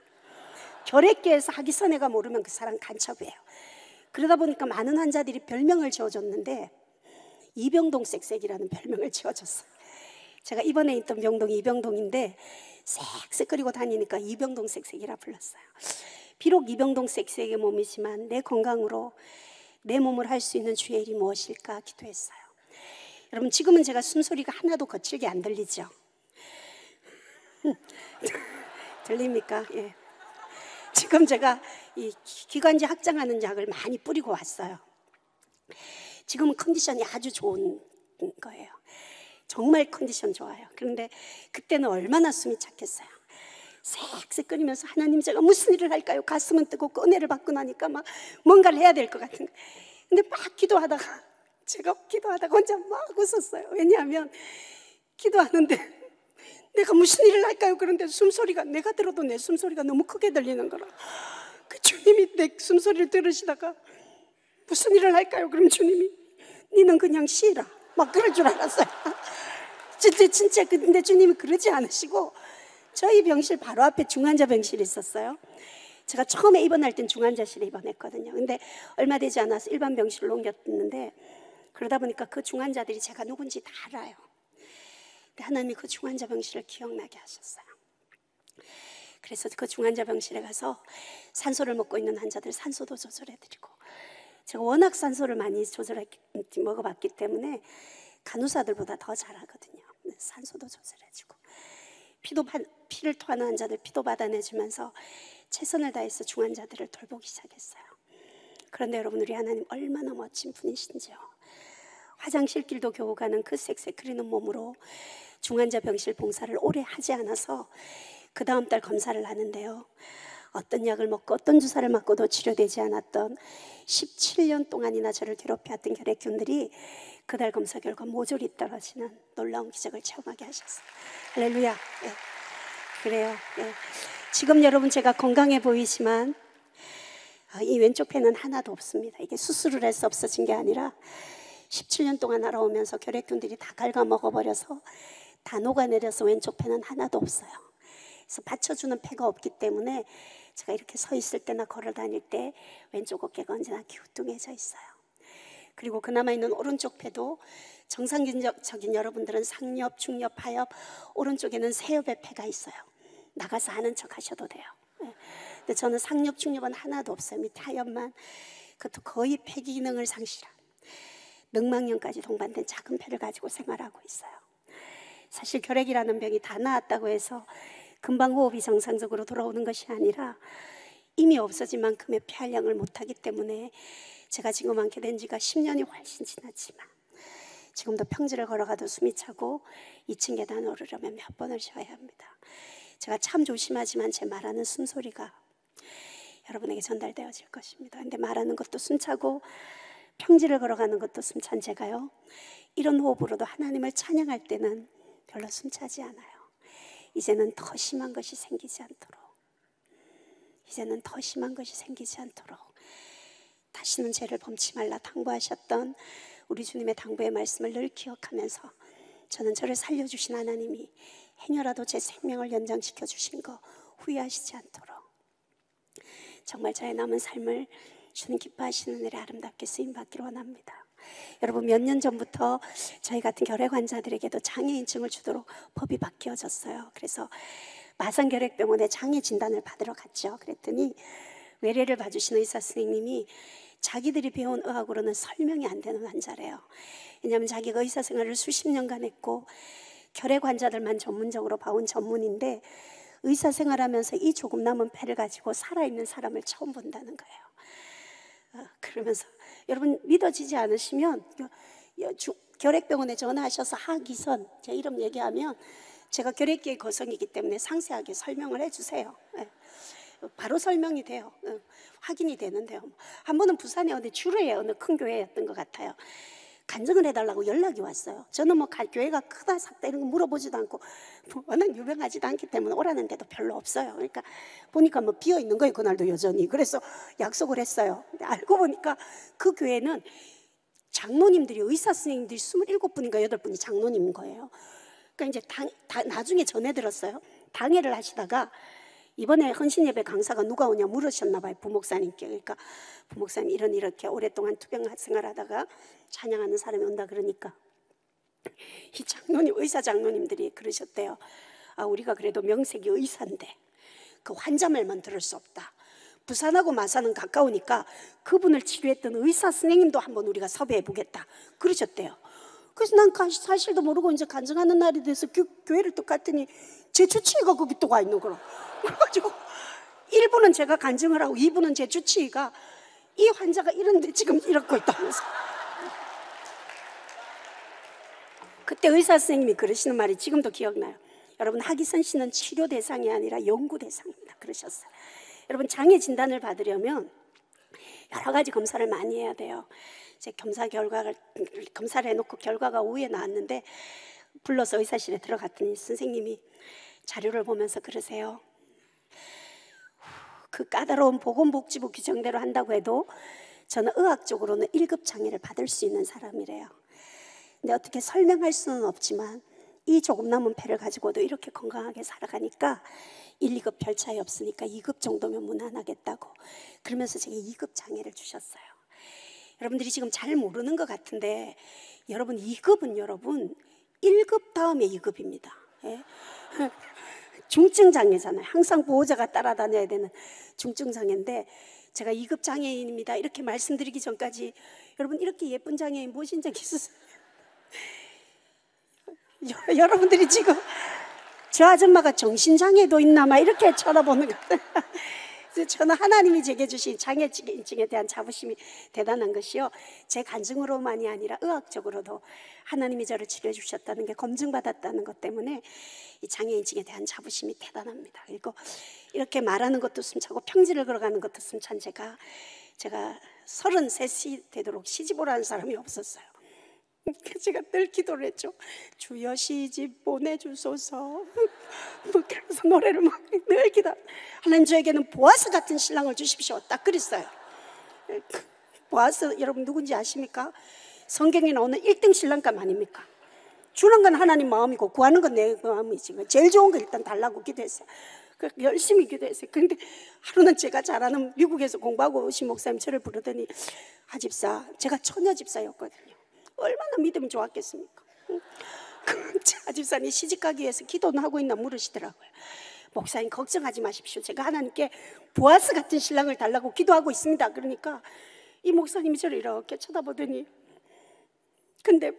결핵계에서 하기 선해가 모르면 그 사람 간첩이에요. 그러다 보니까 많은 환자들이 별명을 지어줬는데 이병동 쌕쌕이라는 별명을 지어줬어요. 제가 이번에 있던 병동이 이병동인데 쌕쌕거리고 다니니까 이병동 쌕쌕이라 불렀어요. 비록 이병동 쌕쌕의 몸이지만 내 건강으로 내 몸을 할 수 있는 주의 일이 무엇일까 기도했어요. 여러분 지금은 제가 숨소리가 하나도 거칠게 안 들리죠? 들립니까? 예. 지금 제가 이 기관지 확장하는 약을 많이 뿌리고 왔어요. 지금은 컨디션이 아주 좋은 거예요. 정말 컨디션 좋아요. 그런데 그때는 얼마나 숨이 착했어요. 색색 끓이면서 하나님 제가 무슨 일을 할까요? 가슴은 뜨겁고 은혜를 받고 나니까 막 뭔가를 해야 될 것 같은 거예요. 근데 막 기도하다가 제가 기도하다가 혼자 막 웃었어요. 왜냐하면 기도하는데 내가 무슨 일을 할까요? 그런데 숨소리가 내가 들어도 내 숨소리가 너무 크게 들리는 거라. 그 주님이 내 숨소리를 들으시다가 무슨 일을 할까요? 그럼 주님이 니는 그냥 쉬라. 막 그럴 줄 알았어요. 진짜 진짜 근데 주님이 그러지 않으시고 저희 병실 바로 앞에 중환자 병실이 있었어요. 제가 처음에 입원할 땐 중환자실에 입원했거든요. 근데 얼마 되지 않아서 일반 병실로 옮겼는데 그러다 보니까 그 중환자들이 제가 누군지 다 알아요. 근데 하나님이 그 중환자 병실을 기억나게 하셨어요. 그래서 그 중환자 병실에 가서 산소를 먹고 있는 환자들 산소도 조절해드리고 제가 워낙 산소를 많이 조절했기 먹어봤기 때문에 간호사들보다 더 잘하거든요. 산소도 조절해주고 피도 파- 피를 토하는 환자들 피도 받아내주면서 최선을 다해서 중환자들을 돌보기 시작했어요. 그런데 여러분 우리 하나님 얼마나 멋진 분이신지요. 화장실 길도 겨우 가는 그 쌕쌕거리는 몸으로 중환자 병실 봉사를 오래 하지 않아서 그 다음 달 검사를 하는데요. 어떤 약을 먹고 어떤 주사를 맞고도 치료되지 않았던 17년 동안이나 저를 괴롭혀왔던 결핵균들이 그달 검사 결과 모조리 떨어지는 놀라운 기적을 체험하게 하셨어요. 할렐루야. 예. 그래요. 예. 지금 여러분 제가 건강해 보이지만 아, 이 왼쪽 폐는 하나도 없습니다. 이게 수술을 해서 없어진 게 아니라 17년 동안 알아오면서 결핵균들이 다 갉아먹어 버려서 다 녹아내려서 왼쪽 폐는 하나도 없어요. 그래서 받쳐주는 폐가 없기 때문에 제가 이렇게 서 있을 때나 걸어 다닐 때 왼쪽 어깨가 언제나 기우뚱해져 있어요. 그리고 그나마 있는 오른쪽 폐도 정상적인 여러분들은 상엽, 중엽, 하엽, 오른쪽에는 세엽의 폐가 있어요. 나가서 하는 척 하셔도 돼요. 예. 근데 저는 상엽, 중엽은 하나도 없어요. 밑에 하엽만 그것도 거의 폐 기능을 상실한 늑망년까지 동반된 작은 폐를 가지고 생활하고 있어요. 사실 결핵이라는 병이 다 나았다고 해서 금방 호흡이 정상적으로 돌아오는 것이 아니라 이미 없어진 만큼의 폐활량을 못하기 때문에 제가 지금 앉게 된 지가 10년이 훨씬 지났지만 지금도 평지를 걸어가도 숨이 차고 2층 계단 오르려면 몇 번을 쉬어야 합니다. 제가 참 조심하지만 제 말하는 숨소리가 여러분에게 전달되어질 것입니다. 근데 말하는 것도 숨차고 평지를 걸어가는 것도 숨찬 제가요. 이런 호흡으로도 하나님을 찬양할 때는 별로 숨차지 않아요. 이제는 더 심한 것이 생기지 않도록. 이제는 더 심한 것이 생기지 않도록. 다시는 죄를 범치 말라 당부하셨던 우리 주님의 당부의 말씀을 늘 기억하면서 저는 저를 살려주신 하나님이 행여라도 제 생명을 연장시켜 주신 거 후회하시지 않도록 정말 저의 남은 삶을 주님 기뻐하시는 일에 아름답게 쓰임 받기를 원합니다. 여러분 몇 년 전부터 저희 같은 결핵 환자들에게도 장애인증을 주도록 법이 바뀌어졌어요. 그래서 마산결핵병원에 장애 진단을 받으러 갔죠. 그랬더니 외래를 봐주시는 의사 선생님이 자기들이 배운 의학으로는 설명이 안 되는 환자래요. 왜냐하면 자기가 의사 생활을 수십 년간 했고 결핵 환자들만 전문적으로 봐온 전문인데 의사 생활하면서 이 조금 남은 폐를 가지고 살아있는 사람을 처음 본다는 거예요. 어, 그러면서 여러분 믿어지지 않으시면 결핵병원에 전화하셔서 하기선 제 이름 얘기하면 제가 결핵계의 거성이기 때문에 상세하게 설명을 해주세요. 예. 바로 설명이 돼요. 어, 확인이 되는데요. 한 번은 부산에 어디 주르에 어느 큰 교회였던 것 같아요. 간증을 해달라고 연락이 왔어요. 저는 뭐 가- 교회가 크다 작다 이런 거 물어보지도 않고 뭐 워낙 유명하지도 않기 때문에 오라는 데도 별로 없어요. 그러니까 보니까 뭐 비어 있는 거예요. 그날도 여전히. 그래서 약속을 했어요. 알고 보니까 그 교회는 장로님들이 의사 선생님들이 27분인가 8분이 장로님인 거예요. 그러니까 이제 당, 다- 나중에 전해 들었어요. 당회를 하시다가 이번에 헌신 예배 강사가 누가 오냐 물으셨나 봐요. 부목사님께. 그러니까 부목사님 이런 이렇게 오랫동안 투병 생활하다가 찬양하는 사람이 온다 그러니까 이 장로님 의사 장로님들이 그러셨대요. 아 우리가 그래도 명색이 의사인데 그 환자 말만 들을 수 없다. 부산하고 마산은 가까우니까 그분을 치료했던 의사 선생님도 한번 우리가 섭외해 보겠다. 그러셨대요. 그래서 난 가- 사실도 모르고 이제 간증하는 날이 돼서 교, 교회를 또 갔더니 제 주치의가 거기 또 가 있는 거라. 그래가지고 1부는 제가 간증을 하고 2부는 제 주치의가 이 환자가 이런데 지금 이렇고 있다면서. 그때 의사 선생님이 그러시는 말이 지금도 기억나요. 여러분 하기선 씨는 치료 대상이 아니라 연구 대상입니다. 그러셨어요. 여러분 장애 진단을 받으려면 여러 가지 검사를 많이 해야 돼요. 제 검사 결과를 검사를 해놓고 결과가 오후에 나왔는데 불러서 의사실에 들어갔더니 선생님이 자료를 보면서 그러세요. 그 까다로운 보건복지부 규정대로 한다고 해도 저는 의학적으로는 1급 장애를 받을 수 있는 사람이래요. 근데 어떻게 설명할 수는 없지만 이 조금 남은 폐를 가지고도 이렇게 건강하게 살아가니까 1, 2급 별 차이 없으니까 2급 정도면 무난하겠다고 그러면서 제게 2급 장애를 주셨어요. 여러분들이 지금 잘 모르는 것 같은데 여러분 2급은 여러분 1급 다음에 2급입니다. 예? 중증 장애잖아요. 항상 보호자가 따라다녀야 되는 중증 장애인데 제가 2급 장애인입니다. 이렇게 말씀드리기 전까지 여러분 이렇게 예쁜 장애인 보신 적 있으세요? 여- 여러분들이 지금 저 아줌마가 정신장애도 있나 막 이렇게 쳐다보는 것 같아요. 그래서 저는 하나님이 제게 주신 장애인증에 대한 자부심이 대단한 것이요. 제 간증으로만이 아니라 의학적으로도 하나님이 저를 치료해 주셨다는 게 검증받았다는 것 때문에 이 장애 인증에 대한 자부심이 대단합니다. 그리고 이렇게 말하는 것도 숨차고 평지를 걸어가는 것도 숨찬 제가 제가 33이 되도록 시집 오라는 사람이 없었어요. 제가 늘 기도를 했죠. 주여 시집 보내주소서. 뭐 그러면서 노래를 막늘 기도. 하나님 저에게는 보아스 같은 신랑을 주십시오. 딱 그랬어요. 보아스 여러분 누군지 아십니까? 성경에 나오는 1등 신랑감 아닙니까? 주는 건 하나님 마음이고 구하는 건 내 마음이지. 제일 좋은 거 일단 달라고 기도했어요. 그 열심히 기도했어요. 그런데 하루는 제가 잘 아는 미국에서 공부하고 오신 목사님 저를 부르더니 하집사, 제가 처녀 집사였거든요. 얼마나 믿음이 좋았겠습니까? 응? 그 하집사님 시집가기 위해서 기도는 하고 있나 물으시더라고요. 목사님 걱정하지 마십시오. 제가 하나님께 보아스 같은 신랑을 달라고 기도하고 있습니다. 그러니까 이 목사님이 저를 이렇게 쳐다보더니 근데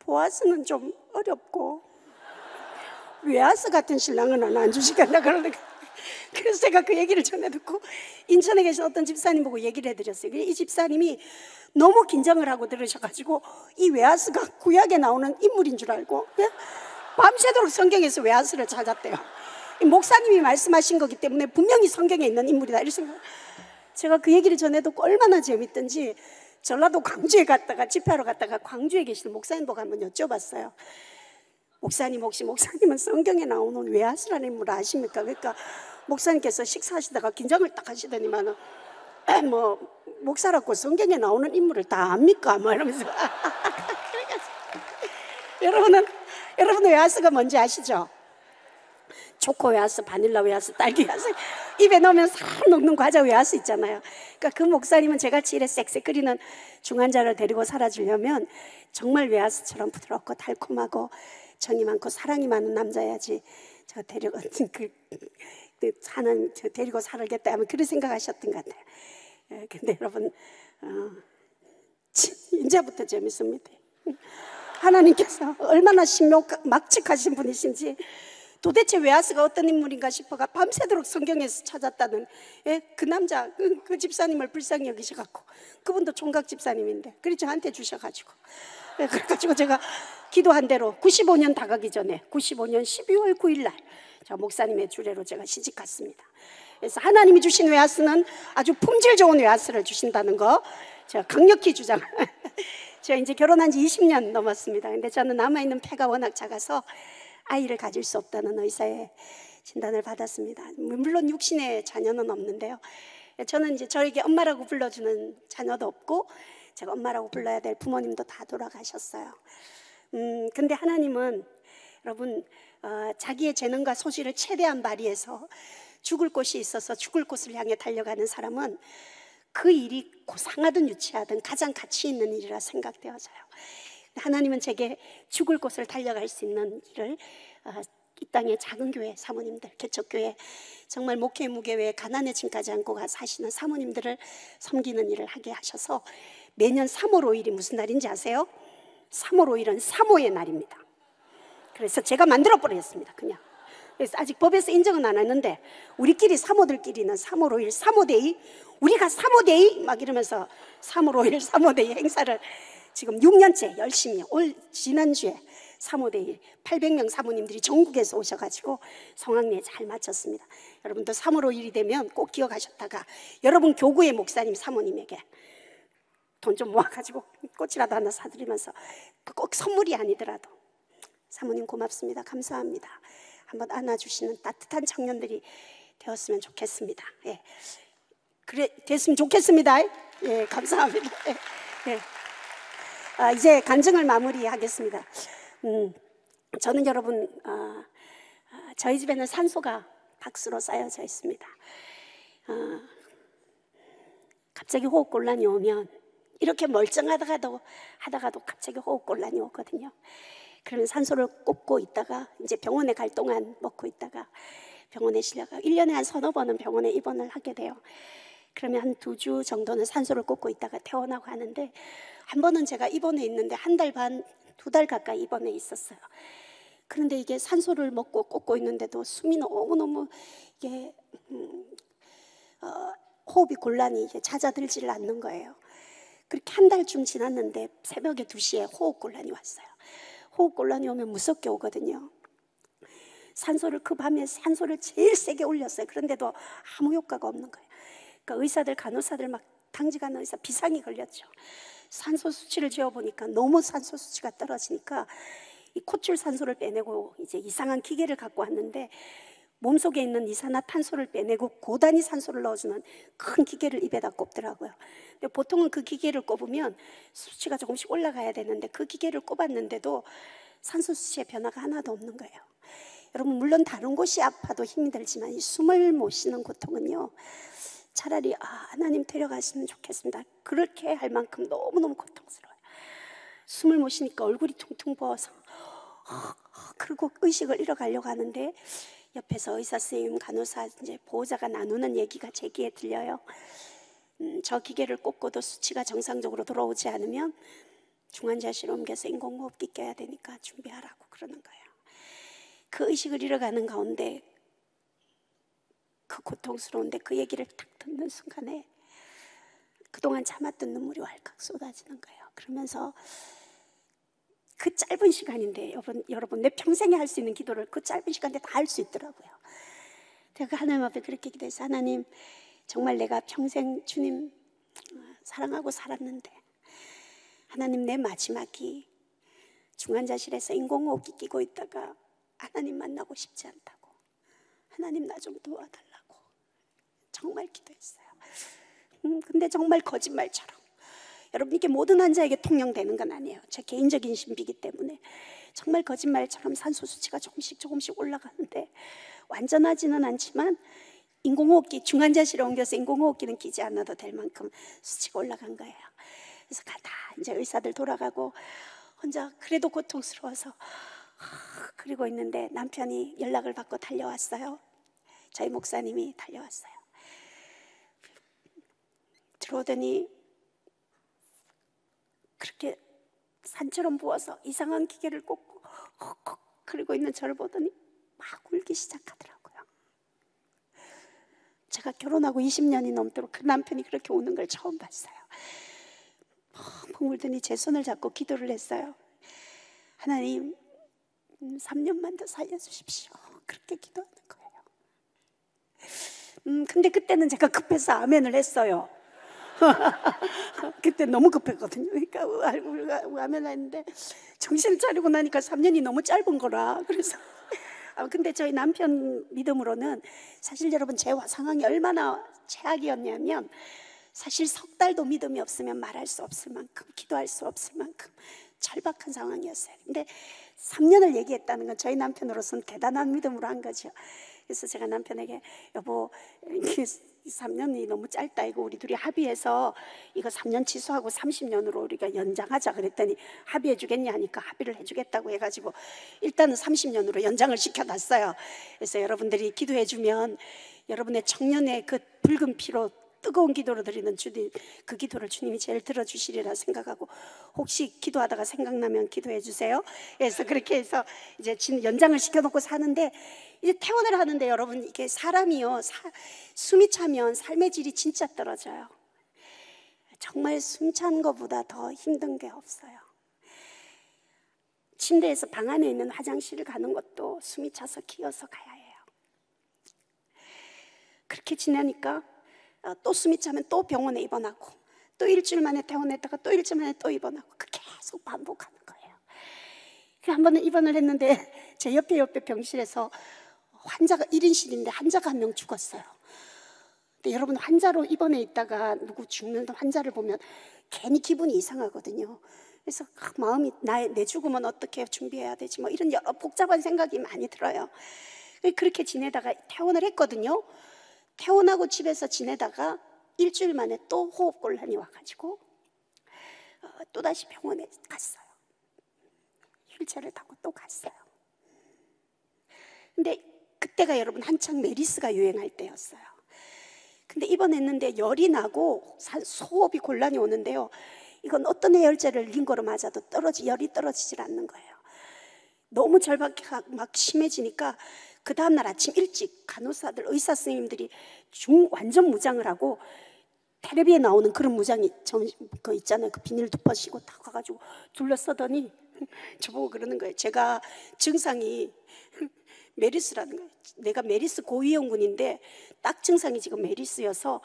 보아스는 좀 어렵고 외아스 같은 신랑은 안 주시겠나 그러니까 그래서 제가 그 얘기를 전해 듣고 인천에 계신 어떤 집사님 보고 얘기를 해드렸어요. 이 집사님이 너무 긴장을 하고 들으셔가지고 이 외아스가 구약에 나오는 인물인 줄 알고 예? 밤새도록 성경에서 외아스를 찾았대요. 이 목사님이 말씀하신 거기 때문에 분명히 성경에 있는 인물이다. 이런 생각. 제가 그 얘기를 전해도 얼마나 재밌던지 전라도 광주에 갔다가 집회하러 갔다가 광주에 계시는 목사님 보고 한번 여쭤봤어요. 목사님 혹시 목사님은 성경에 나오는 외아스라는 인물 아십니까? 그러니까 목사님께서 식사하시다가 긴장을 딱 하시더니만은 뭐 목사라고 성경에 나오는 인물을 다 압니까? 뭐 이러면서 여러분은 여러분 외아스가 뭔지 아시죠? 초코 외아스, 바닐라 외아스, 딸기 외아스 입에 넣으면 싹 녹는 과자 외아스 있잖아요. 그러니까 그 목사님은 제같이 이래 쌕쌕 끓이는 중환자를 데리고 살아주려면 정말 외아스처럼 부드럽고 달콤하고 정이 많고 사랑이 많은 남자야지 저 데리고 그, 그 하나님 저 데리고 살겠다 하면 그런 생각하셨던 것 같아요. 예, 근데 여러분 어, 치- 이제부터 재밌습니다. 하나님께서 얼마나 신묘 막직하신 분이신지 도대체 외아스가 어떤 인물인가 싶어가 밤새도록 성경에서 찾았다는 예, 그 남자 그, 그 집사님을 불쌍히 여기셔갖고 그분도 총각 집사님인데 그래 저한테 주셔가지고 예, 그래가지고 제가 기도한 대로 95년 다가기 전에 95년 12월 9일 날저 목사님의 주례로 제가 시집 갔습니다. 그래서 하나님이 주신 외아스는 아주 품질 좋은 외아스를 주신다는 거 제가 강력히 주장. 제가 이제 결혼한 지 20년 넘었습니다. 근데 저는 남아있는 폐가 워낙 작아서 아이를 가질 수 없다는 의사의 진단을 받았습니다. 물론 육신의 자녀는 없는데요. 저는 이제 저에게 엄마라고 불러주는 자녀도 없고 제가 엄마라고 불러야 될 부모님도 다 돌아가셨어요. 음, 근데 하나님은 여러분 어, 자기의 재능과 소질을 최대한 발휘해서 죽을 곳이 있어서 죽을 곳을 향해 달려가는 사람은 그 일이 고상하든 유치하든 가장 가치 있는 일이라 생각되어져요. 하나님은 제게 죽을 곳을 달려갈 수 있는 일을 어, 이 땅의 작은 교회 사모님들, 개척교회 정말 목회 무게외에 가난의 층까지 안고 가 사시는 사모님들을 섬기는 일을 하게 하셔서 매년 3월 5일이 무슨 날인지 아세요? 3월 5일은 사모의 날입니다. 그래서 제가 만들어 버렸습니다. 그냥. 그래서 아직 법에서 인정은 안 했는데 우리끼리 사모들끼리는 3월 5일 사모데이 우리가 사모데이 막 이러면서 3월 5일 사모데이 행사를 지금 6년째 열심히 올 지난주에 사모데이 800명 사모님들이 전국에서 오셔가지고 성황리에 잘 마쳤습니다. 여러분도 3월 5일이 되면 꼭 기억하셨다가 여러분 교구의 목사님 사모님에게 돈 좀 모아가지고 꽃이라도 하나 사드리면서 꼭 선물이 아니더라도 사모님 고맙습니다. 감사합니다. 한번 안아주시는 따뜻한 청년들이 되었으면 좋겠습니다. 예. 그래 됐으면 좋겠습니다. 예, 감사합니다. 예, 예. 아, 이제 간증을 마무리하겠습니다. 음, 저는 여러분 아, 아, 저희 집에는 산소가 박수로 쌓여져 있습니다. 아, 갑자기 호흡 곤란이 오면 이렇게 멀쩡하다가도 하다가도 갑자기 호흡 곤란이 오거든요. 그러면 산소를 꽂고 있다가 이제 병원에 갈 동안 먹고 있다가 병원에 실려가 1년에 한 서너 번은 병원에 입원을 하게 돼요. 그러면 한 두 주 정도는 산소를 꽂고 있다가 퇴원하고 하는데 한 번은 제가 입원해 있는데 한 달 반, 두 달 가까이 입원해 있었어요. 그런데 이게 산소를 먹고 꽂고 있는데도 숨이 너무너무 이게 음, 어, 호흡이 곤란히 이게 잦아들지를 않는 거예요. 그렇게 한 달쯤 지났는데 새벽에 2시에 호흡 곤란이 왔어요. 호흡 곤란이 오면 무섭게 오거든요. 산소를 그 밤에 산소를 제일 세게 올렸어요. 그런데도 아무 효과가 없는 거예요. 그러니까 의사들 간호사들 막 당직하는 의사 비상이 걸렸죠. 산소 수치를 재어 보니까 너무 산소 수치가 떨어지니까 이 콧줄 산소를 빼내고 이제 이상한 기계를 갖고 왔는데 몸속에 있는 이산화탄소를 빼내고 고단위 산소를 넣어주는 큰 기계를 입에다 꼽더라고요. 근데 보통은 그 기계를 꼽으면 수치가 조금씩 올라가야 되는데 그 기계를 꼽았는데도 산소 수치의 변화가 하나도 없는 거예요. 여러분 물론 다른 곳이 아파도 힘이 들지만 이 숨을 못 쉬는 고통은요. 차라리 아, 하나님 데려가시면 좋겠습니다. 그렇게 할 만큼 너무너무 고통스러워요. 숨을 못 쉬니까 얼굴이 퉁퉁 부어서 그리고 의식을 잃어가려고 하는데 옆에서 의사 선생님, 간호사, 이제 보호자가 나누는 얘기가 제 귀에 들려요. 음, 저 기계를 꽂고도 수치가 정상적으로 돌아오지 않으면 중환자실 옮겨서 인공호흡기 껴야 되니까 준비하라고 그러는 거예요. 그 의식을 잃어가는 가운데 그 고통스러운데 그 얘기를 딱 듣는 순간에 그동안 참았던 눈물이 왈칵 쏟아지는 거예요. 그러면서 그 짧은 시간인데 여러분, 여러분 내 평생에 할 수 있는 기도를 그 짧은 시간에 다 할 수 있더라고요. 제가 하나님 앞에 그렇게 기도해서 하나님 정말 내가 평생 주님 사랑하고 살았는데 하나님 내 마지막이 중환자실에서 인공호흡기 끼고 있다가 하나님 만나고 싶지 않다고 하나님 나 좀 도와달라고 정말 기도했어요. 음, 근데 정말 거짓말처럼 여러분 이게 모든 환자에게 통용되는 건 아니에요. 제 개인적인 신비기 때문에 정말 거짓말처럼 산소 수치가 조금씩 조금씩 올라가는데 완전하지는 않지만 인공호흡기 중환자실에 옮겨서 인공호흡기는 끼지 않아도 될 만큼 수치가 올라간 거예요. 그래서 가다 이제 의사들 돌아가고 혼자 그래도 고통스러워서 하, 그리고 있는데 남편이 연락을 받고 달려왔어요. 저희 목사님이 달려왔어요. 들어오더니 그렇게 산처럼 부어서 이상한 기계를 꽂고 헉헉 그리고 있는 저를 보더니 막 울기 시작하더라고요. 제가 결혼하고 20년이 넘도록 그 남편이 그렇게 우는 걸 처음 봤어요. 펑펑 울더니 제 손을 잡고 기도를 했어요. 하나님, 음, 3년만 더 살려주십시오. 그렇게 기도하는 거예요. 음, 근데 그때는 제가 급해서 아멘을 했어요. 그때 너무 급했거든요. 그러니까 아멘을 했는데 정신을 차리고 나니까 3년이 너무 짧은 거라. 그래서 아, 근데 저희 남편 믿음으로는 사실 여러분 제 상황이 얼마나 최악이었냐면 사실 석 달도 믿음이 없으면 말할 수 없을 만큼 기도할 수 없을 만큼 절박한 상황이었어요. 근데 3년을 얘기했다는 건 저희 남편으로서는 대단한 믿음으로 한 거죠. 그래서 제가 남편에게 여보 이게 3년이 너무 짧다 이거 우리 둘이 합의해서 이거 3년 취소하고 30년으로 우리가 연장하자 그랬더니 합의해 주겠냐 하니까 합의를 해 주겠다고 해 가지고 일단은 30년으로 연장을 시켜 놨어요. 그래서 여러분들이 기도해 주면 여러분의 청년의 그 붉은 피로 뜨거운 기도로 드리는 주님 그 기도를 주님이 제일 들어주시리라 생각하고 혹시 기도하다가 생각나면 기도해 주세요. 그래서 그렇게 해서 이제 진- 연장을 시켜놓고 사는데 이제 퇴원을 하는데 여러분 이게 사람이요 사- 숨이 차면 삶의 질이 진짜 떨어져요. 정말 숨 찬 것보다 더 힘든 게 없어요. 침대에서 방 안에 있는 화장실을 가는 것도 숨이 차서 기어서 가야 해요. 그렇게 지내니까 어, 또 숨이 차면 또 병원에 입원하고 또 일주일 만에 퇴원했다가 또 일주일 만에 또 입원하고 그 계속 반복하는 거예요. 그한 번은 입원을 했는데 제 옆에 옆에 병실에서 환자가 1인실인데 환자가 한 명 죽었어요. 근데 여러분 환자로 입원해 있다가 누구 죽는 환자를 보면 괜히 기분이 이상하거든요. 그래서 아, 마음이 나의 내 죽으면 어떻게 준비해야 되지 뭐 이런 여러 복잡한 생각이 많이 들어요. 그렇게 지내다가 퇴원을 했거든요. 퇴원하고 집에서 지내다가 일주일 만에 또 호흡곤란이 와가지고 어, 또 다시 병원에 갔어요. 휠체어를 타고 또 갔어요. 근데 그때가 여러분 한창 메리스가 유행할 때였어요. 근데 입원했는데 열이 나고 사- 소호흡이 곤란이 오는데요. 이건 어떤 해열제를 링거로 맞아도 떨어지 열이 떨어지질 않는 거예요. 너무 절박해 막 심해지니까 그 다음날 아침 일찍 간호사들 의사 선생님들이 중 완전 무장을 하고 텔레비에 나오는 그런 무장이 점, 그 있잖아요. 그 비닐 덮어씌고 다 가가지고 둘러서더니 저보고 그러는 거예요. 제가 증상이 메르스라는 거예요. 내가 메르스 고위험군인데 딱 증상이 지금 메르스여서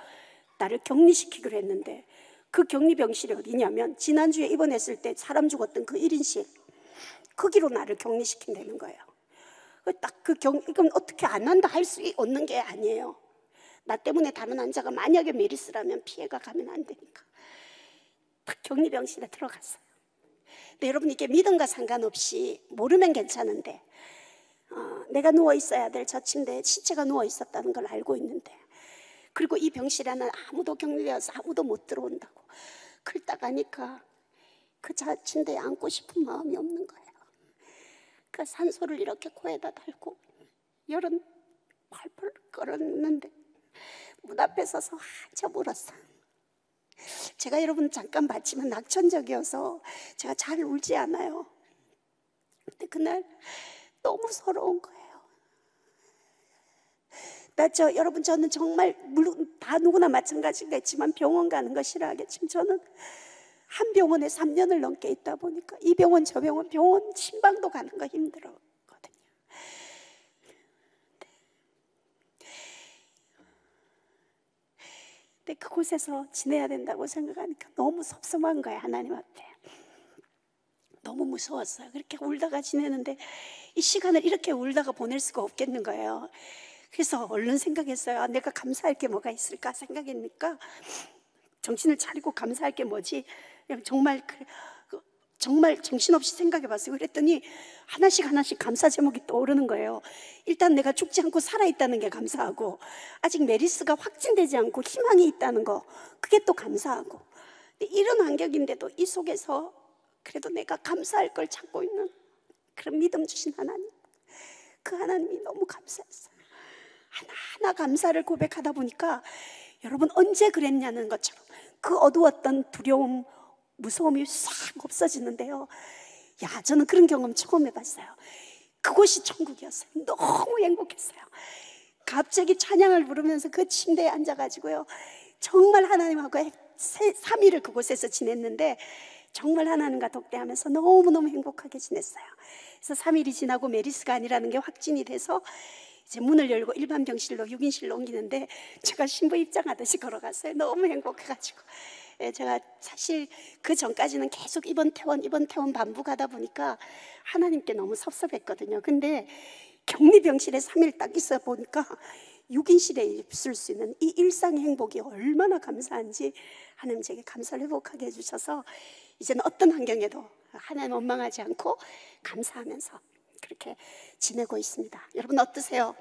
나를 격리시키기로 했는데 그 격리병실이 어디냐면 지난주에 입원했을 때 사람 죽었던 그 1인실. 거기로 나를 격리시킨다는 거예요. 딱 그 경, 이건 어떻게 안 한다 할 수 없는 게 아니에요. 나 때문에 다른 환자가 만약에 메리스라면 피해가 가면 안 되니까. 딱 격리병실에 들어갔어요. 근데 여러분 이게 믿음과 상관없이 모르면 괜찮은데 어, 내가 누워 있어야 될 저 침대에 시체가 누워 있었다는 걸 알고 있는데 그리고 이 병실에는 아무도 격리되어서 아무도 못 들어온다고 그러다 가니까 그 자 침대에 앉고 싶은 마음이 없는 거예요. 그 산소를 이렇게 코에다 달고 열은 펄펄 끓었는데 문 앞에 서서 한참 울었어. 제가 여러분 잠깐 봤지만 낙천적이어서 제가 잘 울지 않아요. 근데 그날 너무 서러운 거예요. 나 저 여러분 저는 정말 물론 다 누구나 마찬가지겠지만 병원 가는 거 싫어하겠지만 저는 한 병원에 3년을 넘게 있다 보니까 이 병원 저 병원 병원 신방도 가는 거 힘들었거든요. 근데 그곳에서 지내야 된다고 생각하니까 너무 섭섭한 거예요 하나님 앞에. 너무 무서웠어요. 그렇게 울다가 지내는데 이 시간을 이렇게 울다가 보낼 수가 없겠는 거예요. 그래서 얼른 생각했어요. 아, 내가 감사할 게 뭐가 있을까 생각했니까 정신을 차리고 감사할 게 뭐지? 정말 그, 그, 정말 정신없이 생각해 봤어요. 그랬더니 하나씩 하나씩 감사 제목이 떠오르는 거예요. 일단 내가 죽지 않고 살아있다는 게 감사하고 아직 메리스가 확진되지 않고 희망이 있다는 거 그게 또 감사하고 이런 환경인데도 이 속에서 그래도 내가 감사할 걸 찾고 있는 그런 믿음 주신 하나님 그 하나님이 너무 감사했어요. 하나하나 감사를 고백하다 보니까 여러분 언제 그랬냐는 것처럼 그 어두웠던 두려움, 무서움이 싹 없어지는데요. 야, 저는 그런 경험 처음 해봤어요. 그곳이 천국이었어요. 너무 행복했어요. 갑자기 찬양을 부르면서 그 침대에 앉아가지고요. 정말 하나님하고 3일을 그곳에서 지냈는데 정말 하나님과 독대하면서 너무너무 행복하게 지냈어요. 그래서 3일이 지나고 메리스가 아니라는 게 확진이 돼서 이제 문을 열고 일반 병실로 6인실로 옮기는데 제가 신부 입장하듯이 걸어갔어요. 너무 행복해가지고. 예, 제가 사실 그 전까지는 계속 입원 퇴원 입원 퇴원 반복하다 보니까 하나님께 너무 섭섭했거든요. 근데 격리병실에 3일 딱 있어 보니까 6인실에 있을 수 있는 이 일상의 행복이 얼마나 감사한지 하나님 제게 감사를 회복하게 해주셔서 이제는 어떤 환경에도 하나님 원망하지 않고 감사하면서 그렇게 지내고 있습니다. 여러분 어떠세요?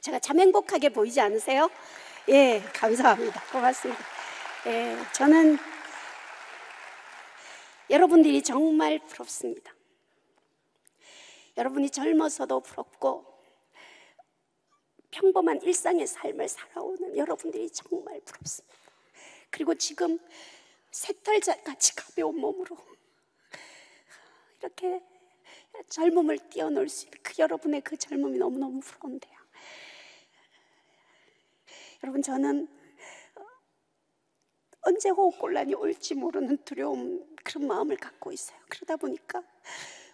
제가 참 행복하게 보이지 않으세요? 예, 감사합니다. 고맙습니다. 예, 저는 여러분들이 정말 부럽습니다. 여러분이 젊어서도 부럽고 평범한 일상의 삶을 살아오는 여러분들이 정말 부럽습니다. 그리고 지금 새털같이 가벼운 몸으로 이렇게 젊음을 뛰어놀 수 있는 그 여러분의 그 젊음이 너무너무 부러운데요. 여러분 저는 언제 호흡곤란이 올지 모르는 두려움 그런 마음을 갖고 있어요. 그러다 보니까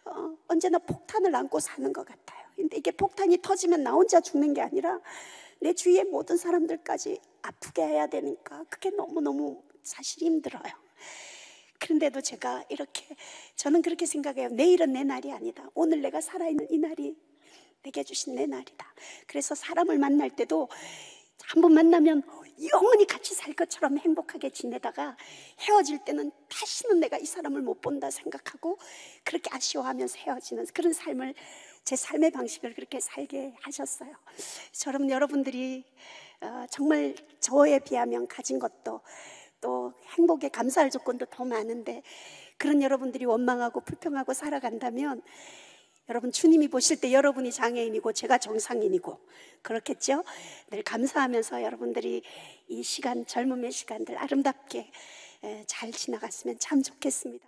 어, 언제나 폭탄을 안고 사는 것 같아요. 근데 이게 폭탄이 터지면 나 혼자 죽는 게 아니라 내 주위의 모든 사람들까지 아프게 해야 되니까 그게 너무너무 사실 힘들어요. 그런데도 제가 이렇게 저는 그렇게 생각해요. 내일은 내 날이 아니다. 오늘 내가 살아있는 이 날이 내게 주신 내 날이다. 그래서 사람을 만날 때도 한 번 만나면 영원히 같이 살 것처럼 행복하게 지내다가 헤어질 때는 다시는 내가 이 사람을 못 본다 생각하고 그렇게 아쉬워하면서 헤어지는 그런 삶을 제 삶의 방식을 그렇게 살게 하셨어요. 저럼 여러분들이 어, 정말 저에 비하면 가진 것도 또 행복에 감사할 조건도 더 많은데 그런 여러분들이 원망하고 불평하고 살아간다면 여러분 주님이 보실 때 여러분이 장애인이고 제가 정상인이고 그렇겠죠? 늘 감사하면서 여러분들이 이 시간 젊음의 시간들 아름답게 에, 잘 지나갔으면 참 좋겠습니다.